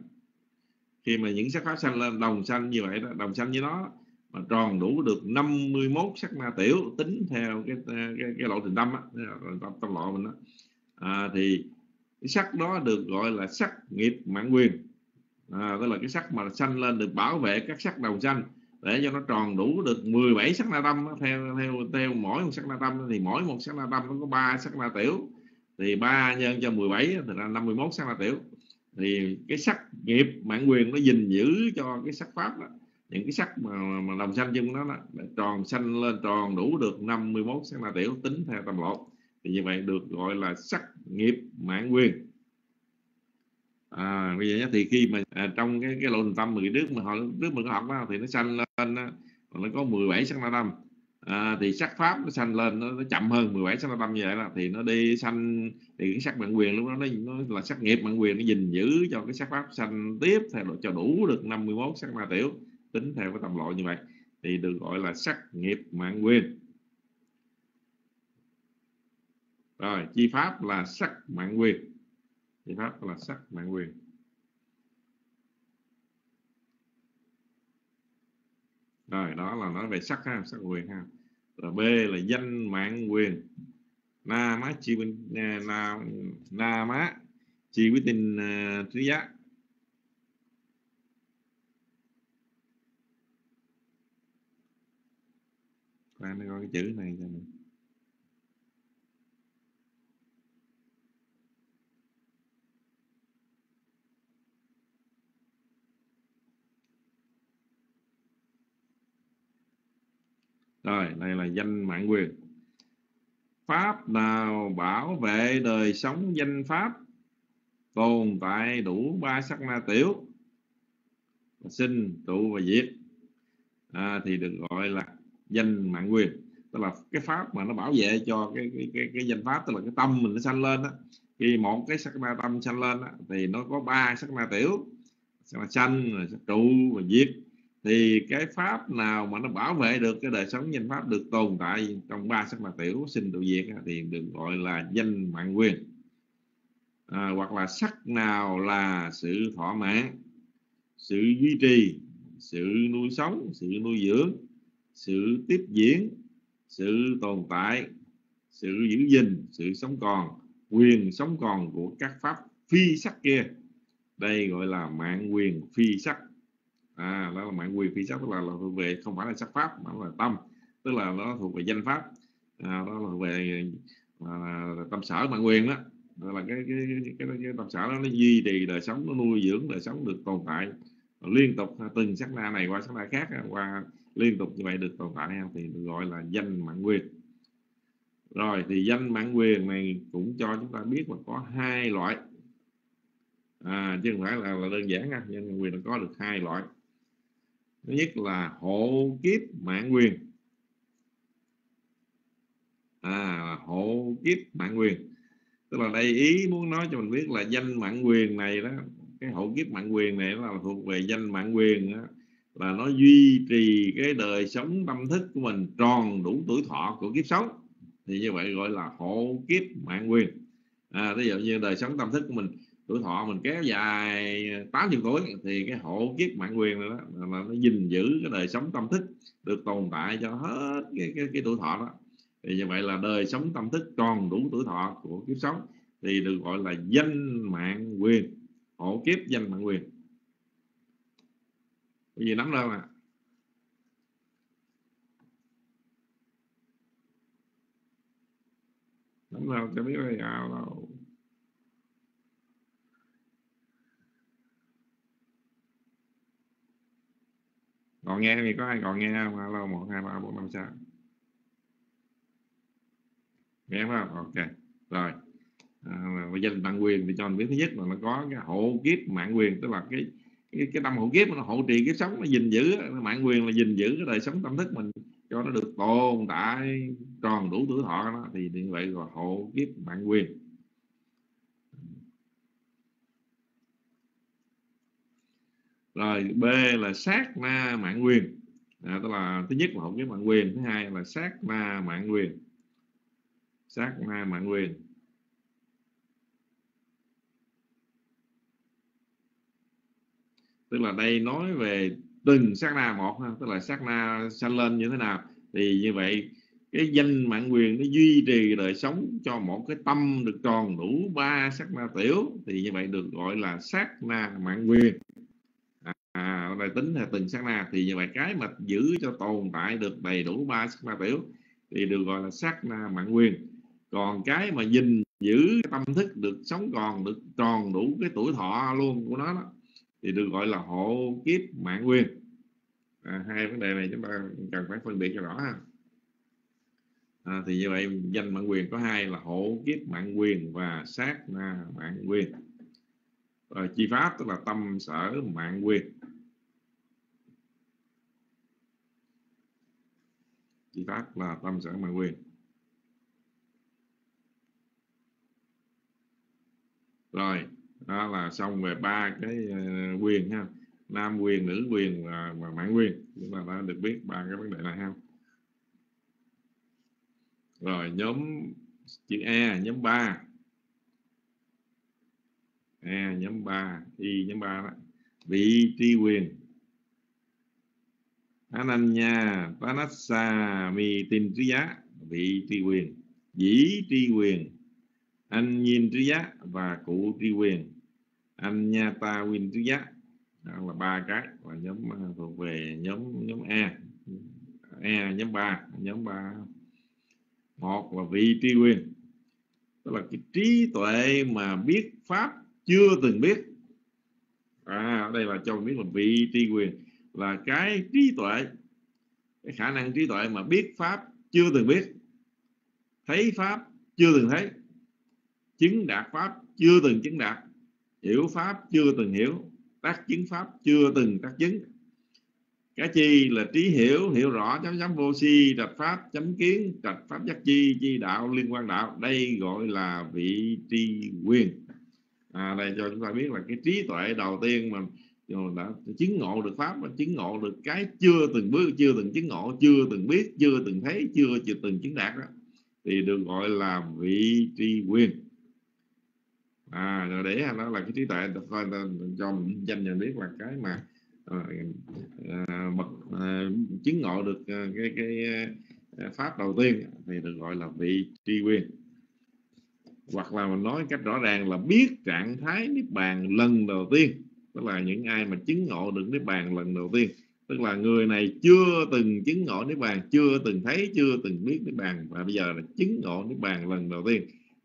S2: khi mà những sắc pháp sanh lên đồng sanh như vậy đó đồng sanh như nó mà tròn đủ được 51 sắc na tiểu tính theo cái cái, cái lộ trình tâm á tâm, tâm lộ mình đó. À, thì cái sắc đó được gọi là sắc nghiệp mạng quyền. À, tức là cái sắc mà sanh lên được bảo vệ các sắc đồng sanh để cho nó tròn đủ được 17 sắc na tâm theo theo theo mỗi một sắc na tâm thì mỗi một sắc na tâm nó có ba sắc na tiểu. Thì ba nhân cho 17 thì là 51 sắc na tiểu thì cái sắc nghiệp mạng quyền nó gìn giữ cho cái sắc pháp đó. Những cái sắc mà, mà đồng xanh chung nó, đó tròn xanh lên tròn đủ được 51 sắc na tiểu tính theo tầm lộ thì như vậy được gọi là sắc nghiệp mạng quyền à, bây giờ nhé, thì khi mà à, trong cái cái lộ trình tâm người trước mà họ trước mình có học đó, thì nó xanh lên đó, nó có 17 sắc na tâm à, thì sắc pháp nó sanh lên nó, nó chậm hơn 17 sắc na tâm như vậy là thì nó đi sanh thì cái sắc mạng quyền lúc đó nó, nó là sắc nghiệp mạng quyền nó gìn giữ cho cái sắc pháp sanh tiếp theo cho đủ được 51 sắc ma tiểu tính theo cái tầm loại như vậy. Thì được gọi là sắc nghiệp mạng quyền. Rồi chi pháp là sắc mạng quyền. Chi pháp là sắc mạng quyền. Rồi đó là nói về sắc ha sắc quyền ha rồi b là danh mạng quyền na má chi na à, na, na má chi quyết tình uh, à, trí giác Khoan nó coi cái chữ này cho mình. Rồi, này là danh mạng quyền. Pháp nào bảo vệ đời sống danh pháp? Tồn tại đủ ba sắc na tiểu sinh trụ và diệt. À, thì được gọi là danh mạng quyền. Tức là cái pháp mà nó bảo vệ cho cái cái cái, cái danh pháp tức là cái tâm mình nó sanh lên đó khi một cái sắc na tâm sanh lên đó, thì nó có ba sắc na tiểu. Sắc na sanh sắc trụ và diệt thì cái pháp nào mà nó bảo vệ được cái đời sống danh pháp được tồn tại trong ba sắc mặt tiểu sinh trụ diệt thì được gọi là danh mạng quyền. À, hoặc là sắc nào là sự thỏa mãn sự duy trì sự nuôi sống sự nuôi dưỡng sự tiếp diễn sự tồn tại sự giữ gìn sự sống còn quyền sống còn của các pháp phi sắc kia. Đây gọi là mạng quyền phi sắc à đó là mạng quyền phi sắc tức là, là thuộc về không phải là sắc pháp mà là tâm tức là nó thuộc về danh pháp. À, đó là thuộc về à, tâm sở mạng quyền đó. Đó là cái cái, cái, cái, cái tâm sở đó nó duy trì đời sống nó nuôi dưỡng đời sống được tồn tại. Liên tục từng sắc na này qua sắc na khác qua liên tục như vậy được tồn tại thì được gọi là danh mạng quyền. Rồi thì danh mạng quyền này cũng cho chúng ta biết là có hai loại. À, chứ không phải là, là đơn giản nha danh mạng quyền nó có được hai loại thứ nhất là hộ kiếp mạng quyền. À hộ kiếp mạng quyền. Tức là đây ý muốn nói cho mình biết là danh mạng quyền này đó cái hộ kiếp mạng quyền này là thuộc về danh mạng quyền đó, là nó duy trì cái đời sống tâm thức của mình tròn đủ tuổi thọ của kiếp sống. Thì như vậy gọi là hộ kiếp mạng quyền. À, ví dụ như đời sống tâm thức của mình tuổi thọ mình kéo dài 80 tuổi thì cái hộ kiếp mạng quyền này đó là nó gìn giữ cái đời sống tâm thức được tồn tại cho hết cái, cái, cái tuổi thọ đó. Thì như vậy là đời sống tâm thức còn đủ tuổi thọ của kiếp sống thì được gọi là danh mạng quyền hộ kiếp danh mạng quyền. Cái gì nắm đâu à? Nắm đâu cho biết là đâu. Còn nghe thì có ai còn nghe không? Alo một hai ba bốn năm sáu. Nghe không? Ok. Rồi. À, danh mạng quyền thì cho mình biết thứ nhất là nó có cái hộ kiếp mạng quyền tức là cái cái, cái tâm hộ kiếp nó hộ trì kiếp sống nó gìn giữ mạng quyền là gìn giữ cái đời sống tâm thức mình cho nó được tồn tại tròn đủ tuổi thọ đó. Thì như vậy gọi hộ kiếp mạng quyền. Rồi b là sát na mạng quyền. À, tức là thứ nhất là hộ kiếp mạng quyền thứ hai là sát na mạng quyền. Sát na mạng quyền. Tức là đây nói về từng sát na một ha, tức là sát na sanh lên như thế nào. Thì như vậy cái danh mạng quyền nó duy trì đời sống cho một cái tâm được tròn đủ ba sát na tiểu thì như vậy được gọi là sát na mạng quyền à đây tính là từng sát na thì như vậy cái mà giữ cho tồn tại được đầy đủ ba sát na tiểu thì được gọi là sát na mạng quyền còn cái mà gìn giữ cái tâm thức được sống còn được tròn đủ cái tuổi thọ luôn của nó đó, thì được gọi là hộ kiếp mạng quyền à, hai vấn đề này chúng ta cần phải phân biệt cho rõ ha. À, thì như vậy danh mạng quyền có hai là hộ kiếp mạng quyền và sát na mạng quyền rồi chi pháp tức là tâm sở mạng quyền chi tác là tâm sở mạng quyền rồi đó là xong về ba cái ờ, quyền ha. Nam quyền nữ quyền và, và mãn quyền chúng ta đã được biết ba cái vấn đề này ha. Rồi nhóm chữ E nhóm 3 E nhóm 3 Y nhóm 3 đó. Vị tri quyền. Ananya Panassa Vì Tin Trí Giá vị tri quyền, dĩ tri quyền, anh nhiên trí giá và cụ tri quyền anh nha ta win trí giá đó là ba cái và nhóm à, thuộc về nhóm nhóm E. E nhóm 3 nhóm 3 một là vị tri quyền. Tức là cái trí tuệ mà biết pháp chưa từng biết. À ở đây là cho biết là vị tri quyền là cái trí tuệ cái khả năng trí tuệ mà biết pháp chưa từng biết thấy pháp chưa từng thấy chứng đạt pháp chưa từng chứng đạt hiểu pháp chưa từng hiểu tác chứng pháp chưa từng tác chứng. Cái chi là trí hiểu hiểu rõ chấm chấm vô si trạch pháp chấm kiến trạch pháp giác chi chi đạo liên quan đạo đây gọi là vị tri quyền à, đây cho chúng ta biết là cái trí tuệ đầu tiên mà đã chứng ngộ được pháp và chứng ngộ được cái chưa từng bước chưa từng chứng ngộ chưa từng biết chưa từng thấy chưa chưa từng chứng đạt đó thì được gọi là vị tri quyền. À rồi để nó là cái trí tuệ cho mình danh nhận biết là cái mà à, à, bậc à, chứng ngộ được à, cái cái à, pháp đầu tiên thì được gọi là vị tri quyền. Hoặc là mình nói cách rõ ràng là biết trạng thái niết bàn lần đầu tiên tức là những ai mà chứng ngộ được niết bàn lần đầu tiên. Tức là người này chưa từng chứng ngộ niết bàn chưa từng thấy chưa từng biết niết bàn. Và bây giờ là chứng ngộ niết bàn lần đầu tiên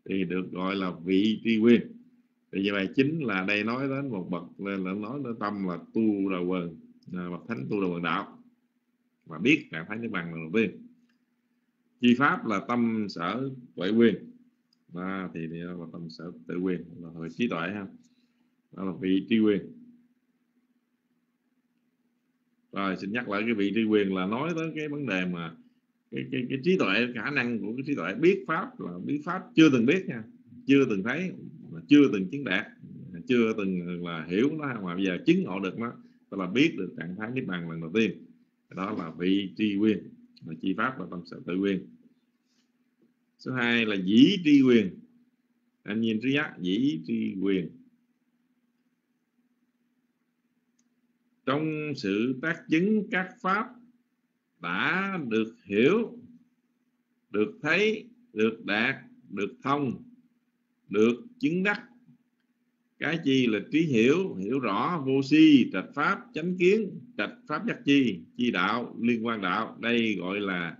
S2: thì được gọi là vị tri quyền thì như vậy chính là đây nói đến một bậc nên là nói đến tâm là tu đầu quần à, bậc thánh tu đầu quần đạo. Và biết trạng thái niết bàn lần đầu tiên. Chi pháp là tâm sở tuệ quyền à, thì đó là tâm sở tự quyền là hồi trí tuệ ha đó là vị tri quyền. Rồi xin nhắc lại cái vị tri quyền là nói tới cái vấn đề mà cái, cái, cái trí tuệ khả năng của cái trí tuệ. Biết pháp là biết pháp chưa từng biết nha. Chưa từng thấy chưa từng chứng đạt. Chưa từng là hiểu nó mà bây giờ chứng ngộ được nó tức là biết được trạng thái niết bàn lần đầu tiên. Đó là vị tri quyền là chi pháp và tâm sở tự quyền. Số 2 là dĩ tri quyền. Anh nhìn trí giác dĩ tri quyền. Trong sự tác chứng, các pháp đã được hiểu, được thấy, được đạt, được thông, được chứng đắc. Cái chi là trí hiểu hiểu rõ, vô si, trạch pháp, chánh kiến, trạch pháp giác chi chi đạo, liên quan đạo. Đây gọi là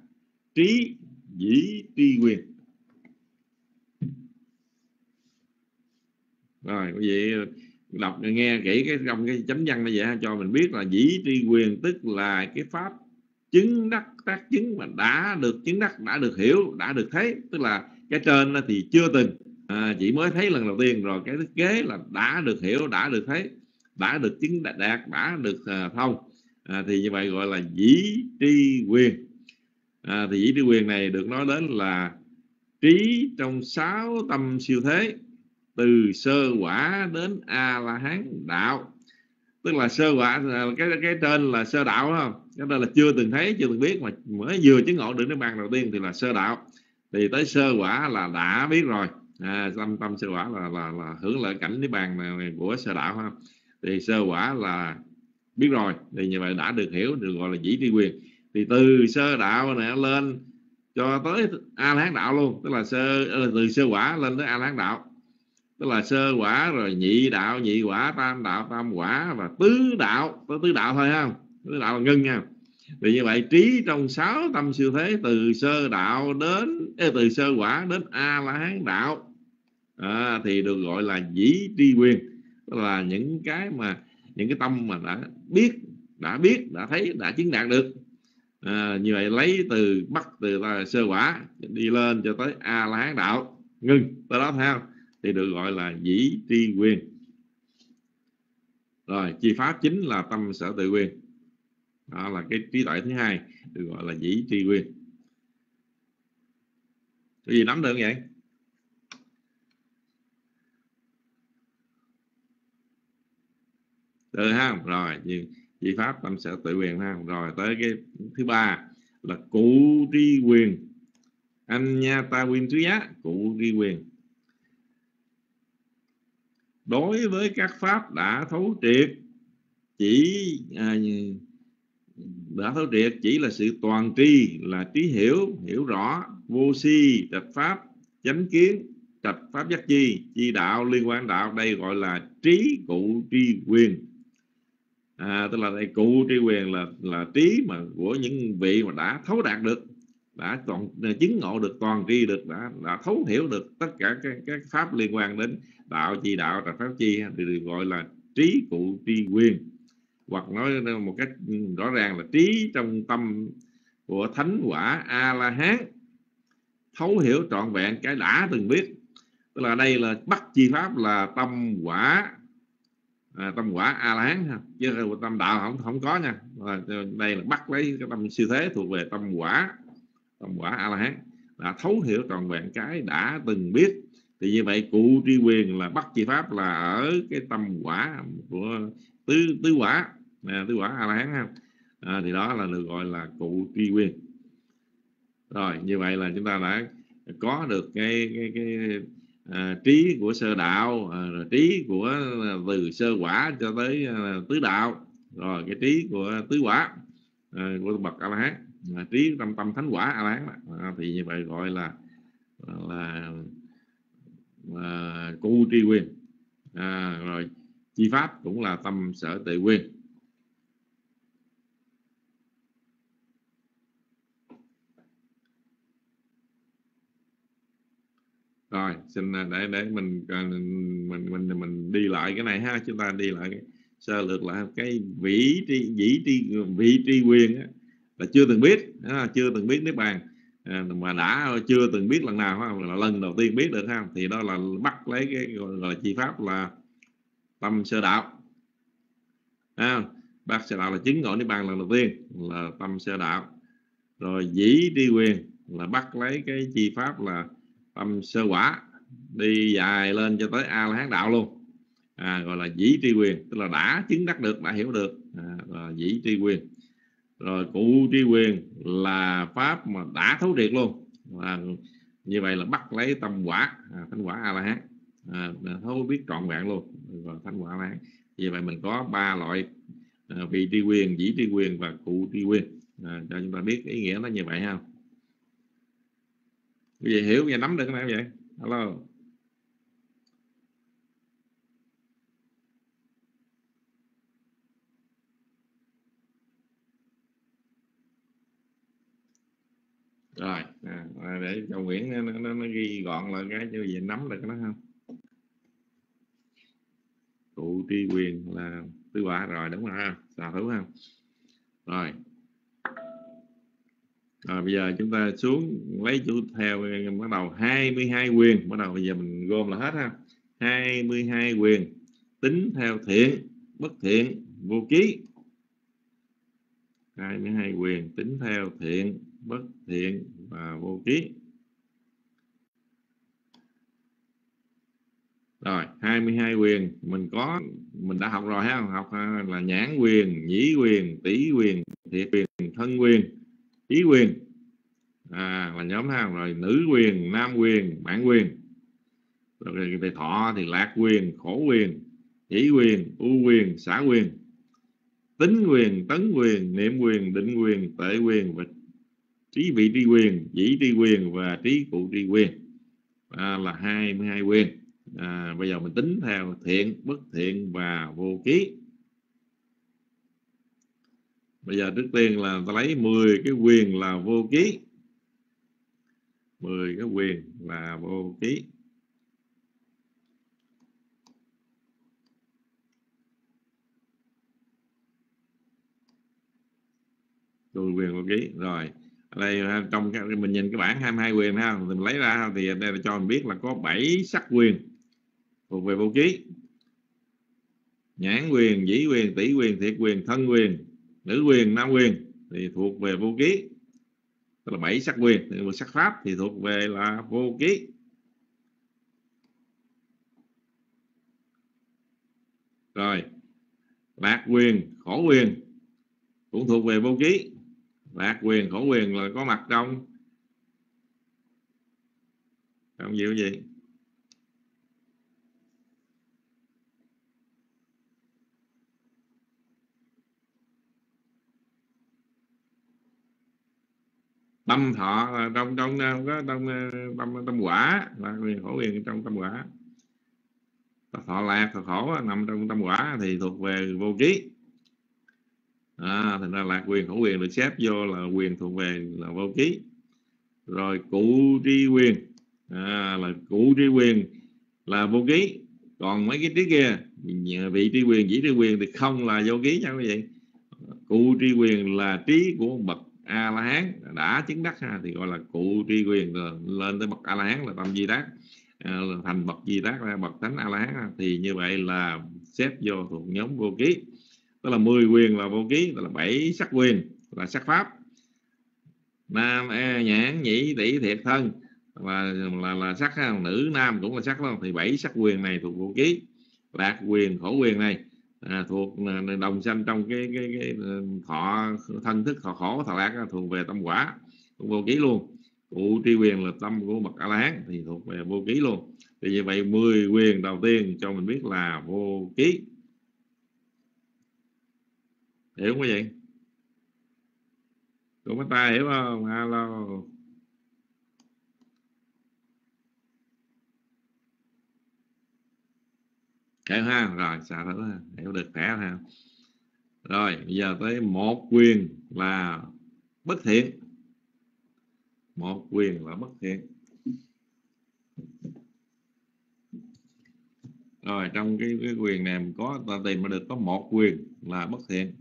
S2: trí dĩ tri quyền. Rồi, quý vị đọc nghe kỹ cái trong cái chánh văn như vậy cho mình biết là dĩ tri quyền tức là cái pháp chứng đắc tác chứng mà đã được chứng đắc đã được hiểu đã được thấy. Tức là cái trên thì chưa từng. À, chỉ mới thấy lần đầu tiên rồi cái thứ kế là đã được hiểu đã được thấy đã được chứng đạt đã được uh, thông. À, thì như vậy gọi là dĩ tri quyền. À, thì dĩ tri quyền này được nói đến là trí trong sáu tâm siêu thế từ sơ quả đến a la hán đạo. Tức là sơ quả à, cái cái trên là sơ đạo đó không? Cái đó là chưa từng thấy chưa từng biết mà mới vừa chứng ngộ được cái bàn đầu tiên thì là sơ đạo. Thì tới sơ quả là đã biết rồi. À, tâm tâm sơ quả là là, là hưởng lợi cảnh cái bàn này của sơ đạo ha thì sơ quả là biết rồi. Thì như vậy đã được hiểu được gọi là dĩ tri quyền. Thì từ sơ đạo này lên cho tới a la hán đạo luôn. Tức là sơ ờ, từ sơ quả lên tới a la hán đạo tức là sơ quả rồi nhị đạo nhị quả tam đạo tam quả và tứ đạo tứ đạo thôi không tứ đạo là ngưng nha vì như vậy trí trong sáu tâm siêu thế từ sơ đạo đến từ sơ quả đến a la hán đạo à, thì được gọi là dĩ tri quyền tức là những cái mà những cái tâm mà đã biết đã biết đã thấy đã chứng đạt được. À, như vậy lấy từ bắt từ sơ quả đi lên cho tới a la hán đạo ngưng. Tới đó theo thì được gọi là dĩ tri quyền rồi, chi pháp chính là tâm sở tự quyền đó là cái trí tuệ thứ hai, được gọi là dĩ tri quyền cái gì nắm được vậy? Được ha rồi chi pháp tâm sở tự quyền ha. Rồi tới cái thứ ba là cụ tri quyền anh nha ta quyền thứ giá, cụ tri quyền đối với các pháp đã thấu triệt chỉ à, đã thấu triệt chỉ là sự toàn tri là trí hiểu hiểu rõ vô si trạch pháp chánh kiến trạch pháp giác chi chi đạo liên quan đạo đây gọi là trí cụ tri quyền. À, tức là đây cụ tri quyền là là trí mà của những vị mà đã thấu đạt được đã toàn chứng ngộ được toàn tri được đã đã thấu hiểu được tất cả các, các pháp liên quan đến đạo chi đạo trạch pháp chi thì được gọi là trí cụ tri quyền. Hoặc nói một cách rõ ràng là trí trong tâm của thánh quả a la hán thấu hiểu trọn vẹn cái đã từng biết. Tức là đây là bắt chi pháp là tâm quả à, tâm quả a la hán chứ tâm đạo không không có nha. À, đây là bắt lấy cái tâm siêu thế thuộc về tâm quả tâm quả a la hán là thấu hiểu trọn vẹn cái đã từng biết thì như vậy cụ tri quyền là bắt chi pháp là ở cái tâm quả của tứ tứ quả. À, tứ quả a la hán ha. À, thì đó là được gọi là cụ tri quyền. Rồi như vậy là chúng ta đã có được cái cái, cái à, trí của sơ đạo à, rồi trí của từ sơ quả cho tới à, tứ đạo. Rồi cái trí của tứ quả à, của bậc a la hán à, trí tâm tâm thánh quả a la hán à, thì như vậy gọi là là, Ờ, là cu tri quyền à, rồi chi pháp cũng là tâm sở tự quyền rồi xin à, để để à, mình mình mình mình đi lại cái này ha chúng ta đi lại sơ lược lại cái vị tri vị tri vị tri quyền á, là chưa từng biết à, chưa từng biết niết bàn. Ờ, mà đã chưa từng biết lần nào không? Là lần đầu tiên biết được không? Thì đó là bắt lấy cái gọi là chi pháp là tâm sơ đạo. À, bác sơ đạo là chứng ngộ niết bàn lần đầu tiên là tâm sơ đạo. Rồi dĩ tri quyền là bắt lấy cái chi pháp là tâm sơ quả đi dài lên cho tới a la hán đạo luôn. À, gọi là dĩ tri quyền tức là đã chứng đắc được đã hiểu được. À, là dĩ tri quyền rồi cụ tri quyền là pháp mà đã thấu triệt luôn. À, như vậy là bắt lấy tâm quả à, thánh quả a la hán à, thấu biết trọn vẹn luôn rồi thánh quả a la hán như vậy mình có ba loại à, vị tri quyền dĩ tri quyền và cụ tri quyền. À, cho chúng ta biết ý nghĩa nó như vậy ha. Bây giờ hiểu và nắm được cái này vậy? Alo. Rồi à, à, để cho Nguyễn nó, nó, nó ghi gọn lại cái như vậy nắm được nó không cụ tri quyền là tư quả rồi đúng rồi ha xà thú ha. Rồi. Rồi bây giờ chúng ta xuống lấy chủ theo bắt đầu 22 quyền bắt đầu bây giờ mình gom là hết ha. 22 quyền tính theo thiện bất thiện vô ký. 22 quyền tính theo thiện bất thiện và vô ký. Rồi 22 quyền. Mình có mình đã học rồi ha. Học là nhãn quyền nhĩ quyền tỷ quyền thiệt quyền thân quyền ý quyền. À, là nhóm ha. Rồi nữ quyền nam quyền bản quyền. Rồi về thọ thì lạc quyền khổ quyền chỉ quyền ưu quyền xã quyền. Tính quyền tấn quyền niệm quyền định quyền tệ quyền và trí vị tri quyền dĩ tri quyền và trí cụ tri quyền. À, là 22 quyền. À, bây giờ mình tính theo thiện bất thiện và vô ký. Bây giờ trước tiên là ta lấy 10 cái quyền là vô ký. 10 cái quyền là vô ký. Tôi quyền vô ký rồi đây, trong cái, mình nhìn cái bảng 22 quyền ha, mình lấy ra thì đây là cho mình biết là có 7 sắc quyền thuộc về vô ký nhãn quyền, dĩ quyền, tỷ quyền, thiệt quyền, thân quyền, nữ quyền, nam quyền thì thuộc về vô ký tức là bảy sắc quyền, thì sắc pháp thì thuộc về là vô ký rồi lạc quyền, khổ quyền cũng thuộc về vô ký lạc quyền, khổ quyền là có mặt trong. Trong gì gì. Tâm thọ là trong trong ờ, có trong ờ, tâm tâm quả. Là quyền, khổ quyền trong tâm quả. Thọ lạc thọ khổ, nằm trong tâm quả thì thuộc về vô ký à, thành ra lạc quyền khổ quyền được xếp vô là quyền thuộc về là vô ký. Rồi cụ tri quyền. À, là cụ tri quyền là vô ký. Còn mấy cái trí kia vị tri quyền chỉ tri quyền thì không là vô ký nha quý vị. Cụ tri quyền là trí của bậc a la hán đã chứng đắc ha, thì gọi là cụ tri quyền. Rồi lên tới bậc a la hán là tâm di đắc à, thành bậc di đắc ra bậc thánh a la hán thì như vậy là xếp vô thuộc nhóm vô ký tức là 10 quyền là vô ký tức là bảy sắc quyền là sắc pháp. Nam e, nhãn nhĩ tỷ thiệt thân là là, là sắc nữ nam cũng là sắc đó. Thì bảy sắc quyền này thuộc vô ký. Lạc quyền khổ quyền này à, thuộc à, đồng sanh trong cái, cái, cái à, thọ thân thức thọ khổ thọ lạc thuộc về tâm quả thuộc vô ký luôn. Cụ tri quyền là tâm của bậc a la hán thì thuộc về vô ký luôn. Thì như vậy 10 quyền đầu tiên cho mình biết là vô ký hiểu không vậy tụi mấy ta hiểu không? Alo. Hiểu ha rồi sao đó hiểu được khỏe ha. Rồi bây giờ tới một quyền là bất thiện. Một quyền là bất thiện. Rồi trong cái, cái quyền này có ta tìm mà được có một quyền là bất thiện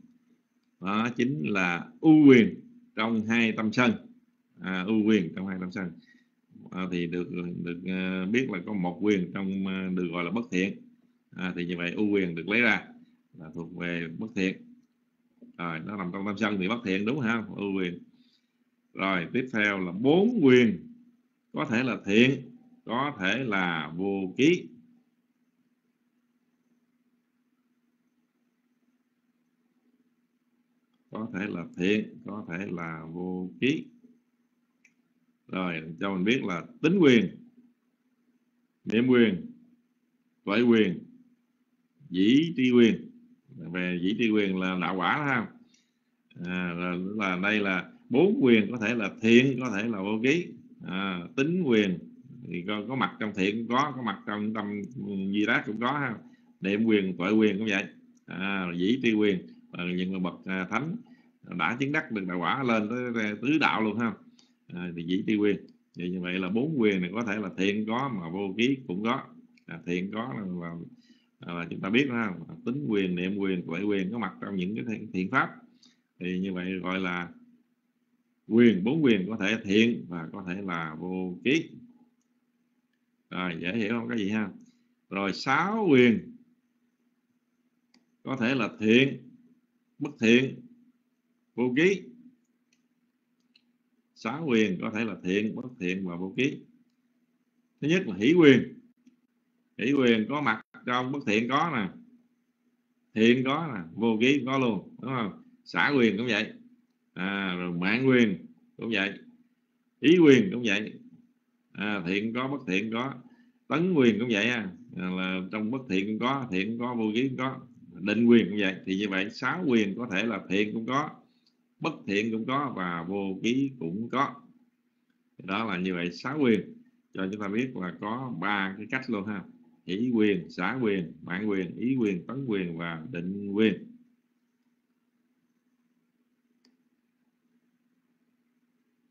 S2: đó chính là ưu quyền trong hai tâm sân. À, ưu quyền trong hai tâm sân. À, thì được được à, biết là có một quyền trong à, được gọi là bất thiện. À, thì như vậy ưu quyền được lấy ra là thuộc về bất thiện. Rồi nó nằm trong tâm sân thì bất thiện đúng không? Ưu quyền. Rồi tiếp theo là bốn quyền có thể là thiện có thể là vô ký. Có thể là thiện có thể là vô ký. Rồi cho mình biết là tính quyền niệm quyền tuệ quyền dĩ tri quyền. Về dĩ tri quyền là đạo quả ha. À, là, là đây là bốn quyền có thể là thiện có thể là vô ký. À, tính quyền thì có, có mặt trong thiện cũng có có mặt trong tâm di đát cũng có ha. Niệm quyền tuệ quyền cũng vậy. À, dĩ tri quyền. Ờ, nhưng mà bậc à, thánh đã chứng đắc được đạo quả lên tới tứ đạo luôn ha. À, thì dĩ tiêu quyền vậy như vậy là bốn quyền này có thể là thiện có mà vô ký cũng có. À, thiện có là, là, là chúng ta biết ha. Tính quyền niệm quyền tuệ quyền có mặt trong những cái thiện pháp. Thì như vậy gọi là quyền bốn quyền có thể thiện và có thể là vô ký. Rồi dễ hiểu không? Cái gì ha? Rồi sáu quyền có thể là thiện bất thiện vô ký. Xá quyền có thể là thiện bất thiện và vô ký. Thứ nhất là hỷ quyền. Hỷ quyền có mặt trong bất thiện có nè. Thiện có nè vô ký có luôn đúng không? Xã quyền cũng vậy. À, rồi mạng quyền cũng vậy. Ý quyền cũng vậy. À, thiện có bất thiện có. Tấn quyền cũng vậy à, là trong bất thiện cũng có thiện cũng có vô ký cũng có định quyền cũng vậy thì như vậy sáu quyền có thể là thiện cũng có bất thiện cũng có và vô ký cũng có. Đó là như vậy sáu quyền. Cho chúng ta biết là có ba cái cách luôn ha. Ý quyền xã quyền mạng quyền ý quyền tấn quyền và định quyền.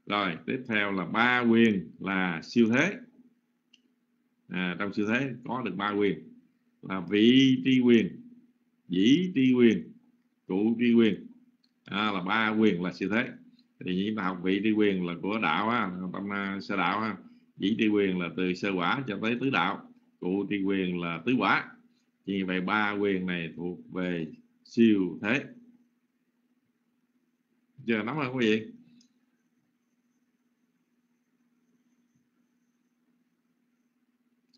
S2: Rồi tiếp theo là ba quyền là siêu thế. À, trong siêu thế có được ba quyền là vị tri quyền dĩ tri quyền cụ tri quyền. À, là ba quyền là siêu thế. Thì chúng ta học vị tri quyền là của đạo á, tâm sơ đạo á. dĩ tri quyền là từ sơ quả cho tới tứ đạo. Cụ tri quyền là tứ quả. Như vậy ba quyền này thuộc về siêu thế. Giờ nắm không quý vị.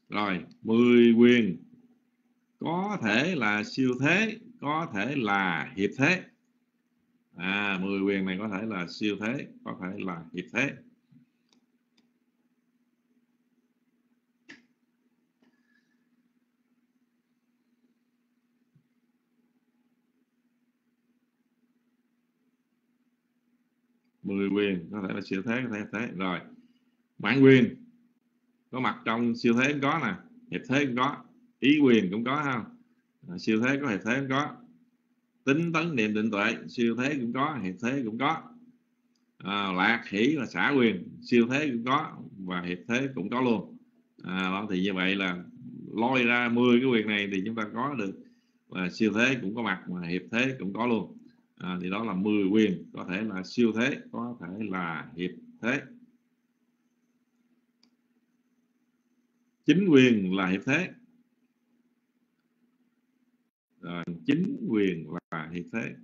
S2: Rồi 10 quyền có thể là siêu thế, có thể là hiệp thế. À 10 quyền này có thể là siêu thế, có thể là hiệp thế. Mười quyền có thể là siêu thế, có thể hiệp thế. Rồi bản quyền có mặt trong siêu thế cũng có nè, hiệp thế cũng có ý quyền cũng có không à, siêu thế có hiệp thế cũng có. Tính tấn niệm định tuệ siêu thế cũng có hiệp thế cũng có. À, lạc hỷ là xã quyền siêu thế cũng có và hiệp thế cũng có luôn. À, đó thì như vậy là lôi ra 10 cái quyền này thì chúng ta có được. Và siêu thế cũng có mặt mà hiệp thế cũng có luôn. À, thì đó là 10 quyền có thể là siêu thế có thể là hiệp thế. Chính quyền là hiệp thế. Ờ, chính quyền và hiệp thế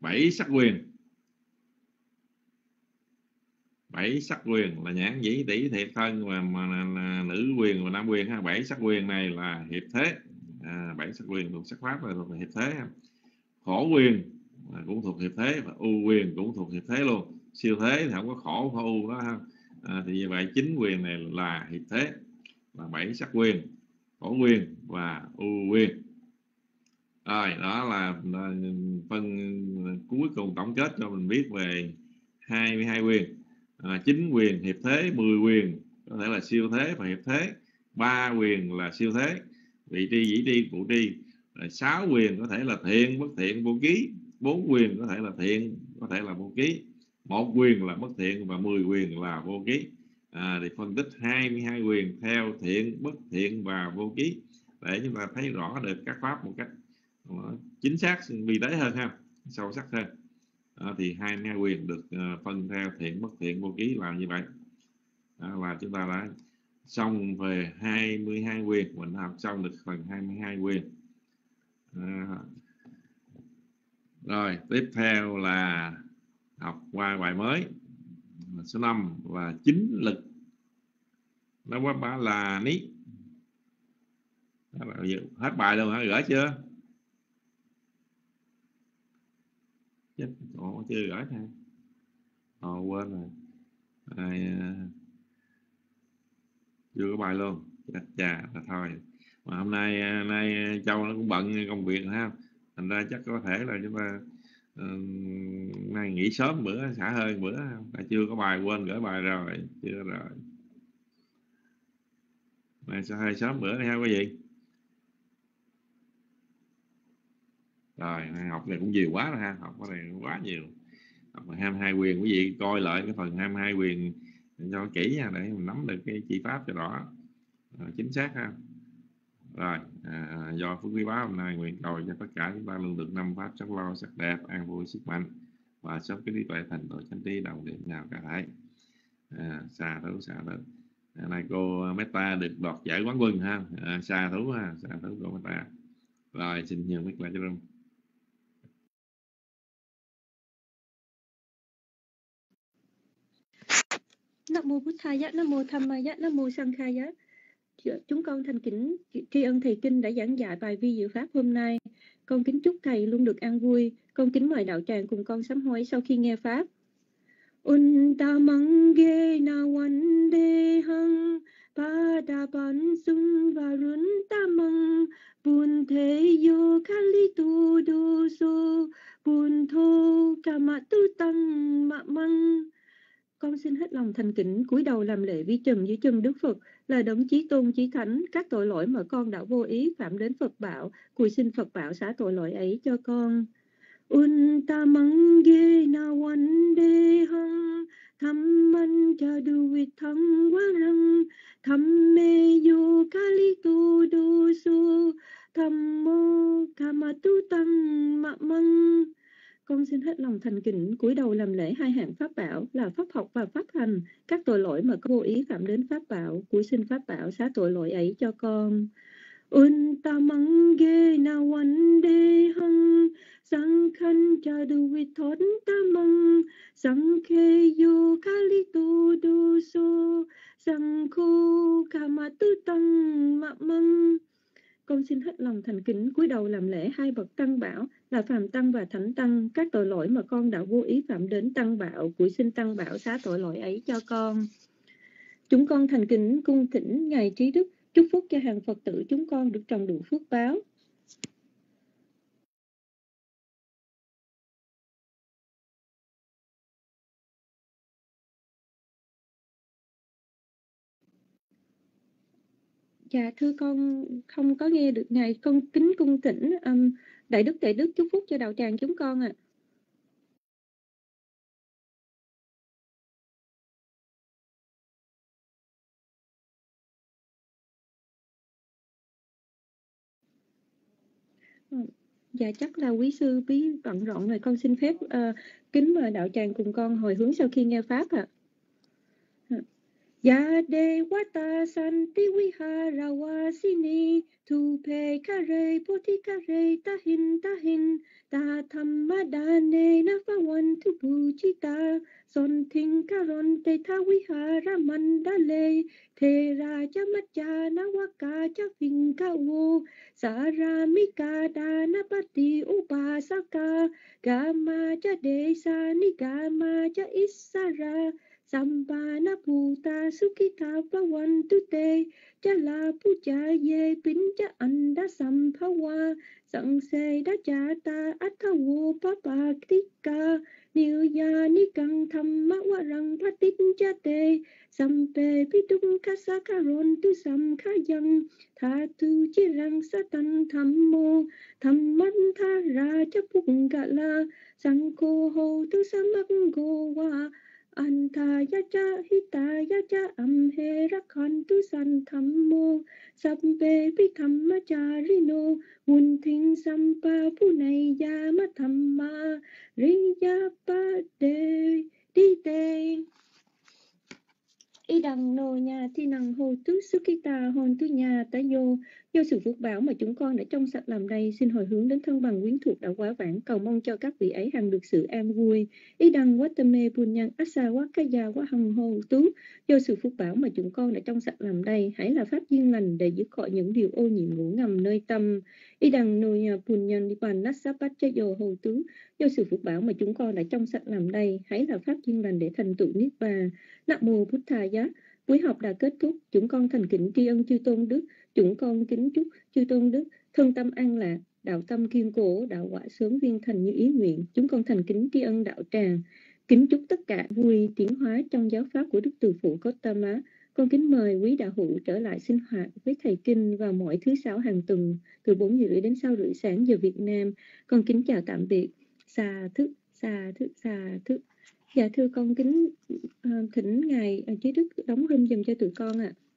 S2: bảy sắc quyền. Bảy sắc quyền là nhãn dĩ tỷ thiệt thân và mà, mà, mà, nữ quyền và nam quyền ha. Bảy sắc quyền này là hiệp thế. À, bảy sắc quyền thuộc sắc pháp là thuộc hiệp thế khổ quyền cũng thuộc hiệp thế và ưu quyền cũng thuộc hiệp thế luôn siêu thế thì không có khổ khổ ưu đó ha. À, thì như vậy chính quyền này là hiệp thế là bảy sắc quyền khổ quyền và ưu quyền. Rồi đó là, là phần cuối cùng tổng kết cho mình biết về 22 quyền. À, chính quyền hiệp thế 10 quyền có thể là siêu thế và hiệp thế. Ba quyền là siêu thế vị tri dĩ tri phụ tri. Sáu quyền có thể là thiện bất thiện vô ký. Bốn quyền có thể là thiện có thể là vô ký một quyền là bất thiện và 10 quyền là vô ký. À, thì phân tích 22 quyền theo thiện bất thiện và vô ký. Để chúng ta thấy rõ được các pháp một cách ờ, chính xác vi tế hơn ha sâu sắc hơn. À, thì 22 quyền được ờ, phân theo thiện bất thiện vô ký là như vậy. À, và chúng ta đã xong về 22 quyền mình học xong được phần 22 quyền. À, rồi tiếp theo là học qua bài mới. Số 5 là chính lực. Nó quá ba là ní hết bài luôn hả? Gửi chưa? Chết ồ chưa gửi thôi. Ồ quên rồi. Ai, à, chưa có bài luôn. Chết chà là thôi. Mà hôm nay à, nay à, châu nó cũng bận công việc ha. Thành ra chắc có thể là chúng ta này nghỉ sớm bữa xả hơi bữa là chưa có bài quên gửi bài rồi chưa rồi. Này sẽ hơi sớm bữa này ha quý vị. Rồi học này cũng nhiều quá rồi ha học cái này quá nhiều. Học 22 quyền quý vị coi lại cái phần 22 quyền cho kỹ nha để mình nắm được cái chỉ pháp cho rõ. À, chính xác ha rồi à, do phước quý báo hôm nay nguyện cầu cho tất cả chúng ta luôn được năm pháp sắc lo sắc đẹp an vui sức mạnh và sớm cái đi tuệ thành tội chánh trí đồng điểm nào cả thấy à, xà thủ xà thủ à, này cô Meta được đoạt giải quán quân ha. À, xà thủ ha xà thủ cô Meta. Rồi xin nhường mic lại cho luôn
S1: Nam mô Bụt Thầy Nam mô Tham Maya Nam mô Sang Thầy Chúng con thành kính, tri ân thầy kinh đã giảng dạy bài vi diệu pháp hôm nay. Con kính chúc thầy luôn được an vui. Con kính mời đạo tràng cùng con sám hối sau khi nghe pháp. Untamange na wande hang pada ban sung varun tamang bun thế yo kali tu do so bun thô kamatu tăng mạ măng con xin hết lòng thành kính cúi đầu làm lễ vi trần dưới chân Đức Phật là đấng chí tôn chí thánh các tội lỗi mà con đã vô ý phạm đến Phật bảo cùi xin Phật bảo xả tội lỗi ấy cho con. Un ta mắng ghê na wande hang Thamman chadu vitham warang Thamme yo kali tu đô su, do so Thammo kamatu tăng mạ măng con xin hết lòng thành kính cúi đầu làm lễ hai hạng pháp bảo là pháp học và pháp hành. Các tội lỗi mà có vô ý phạm đến pháp bảo cúi xin pháp bảo xá tội lỗi ấy cho con. Un ta mắng ghê na wan đê hăng, sang khăn cha wande hang Sangkhan chadu vithon tamang Sangkhe yo kali tu du so Sangkho tư tăng mạ măng. Con xin hết lòng thành kính cúi đầu làm lễ hai bậc tăng bảo là phàm tăng và thánh tăng. Các tội lỗi mà con đã vô ý phạm đến tăng bảo của xin tăng bảo xá tội lỗi ấy cho con. Chúng con thành kính cung thỉnh ngài trí đức chúc phúc cho hàng phật tử chúng con được trồng đủ phước báo. Dạ thưa con không có nghe được ngài con kính cung thỉnh um, đại đức đại đức chúc phúc cho đạo tràng chúng con ạ. À. Dạ chắc là quý sư bí bận rộn rồi con xin phép uh, kính mời đạo tràng cùng con hồi hướng sau khi nghe pháp ạ. À. Yade wata santi vihara wasini tupe kare poti kare tahin tahin ta thammadane nafawantu pujita son thing karon te tha wihara mandale te raja macha nawaka cha vinka wo saramika dana pati upasaka gama cha desa ni gama cha isara Sambana Bhuta Sukita Pawantu Te Chala Puja Ye Pincha Anda Samphawa Sang Se Đa Cha Ta Athawo Papa Tika Niu Ya Patit Cha Te. Sampe Pitung Kasakaron Tu Sam Kha Tha Tu Chi Rang Sa Tan Tha Ra Cha Phụng Gà Tu Sam Wa. Antaya cha hitaya cha amhe rakhantu san thammo sabbe bikhamma charino Unthing sampa punaya thamma. Riya pa de đi tê y đằng nô nhà thi năng hồ tu sukita hồn tu nhà ta vô do sự phước báo mà chúng con đã trong sạch làm đây, xin hồi hướng đến thân bằng quyến thuộc đã quá vãng, cầu mong cho các vị ấy hằng được sự an vui. Ý đăng watame nhân, ác xa quá hằng hồ tú do sự phước báo mà chúng con đã trong sạch làm đây, hãy là pháp duyên lành để dứt khỏi những điều ô nhiễm ngủ ngầm nơi tâm. Ý đăng nô nhà nát nipan nasapat cho yo hồ tú do sự phước báo mà chúng con đã trong sạch làm đây, hãy là pháp duyên lành để thành tựu niết bàn. Nam mô bút thà giá. Buổi học đã kết thúc, chúng con thành kính tri ân chư tôn đức chúng con kính chúc chư tôn đức thân tâm an lạc đạo tâm kiên cố đạo quả sớm viên thành như ý nguyện chúng con thành kính tri ân đạo tràng kính chúc tất cả vui tiến hóa trong giáo pháp của đức từ phụ Gotama con kính mời quý đạo hữu trở lại sinh hoạt với thầy kinh vào mỗi thứ sáu hàng tuần từ 4 giờ rưỡi đến 6 rưỡi sáng giờ Việt Nam. Con kính chào tạm biệt. Xà thức, xà thức, xà thức. Dạ thưa con kính uh, thỉnh ngài ờ, uh, trí đức đóng rung dùm cho tụi con ạ. À.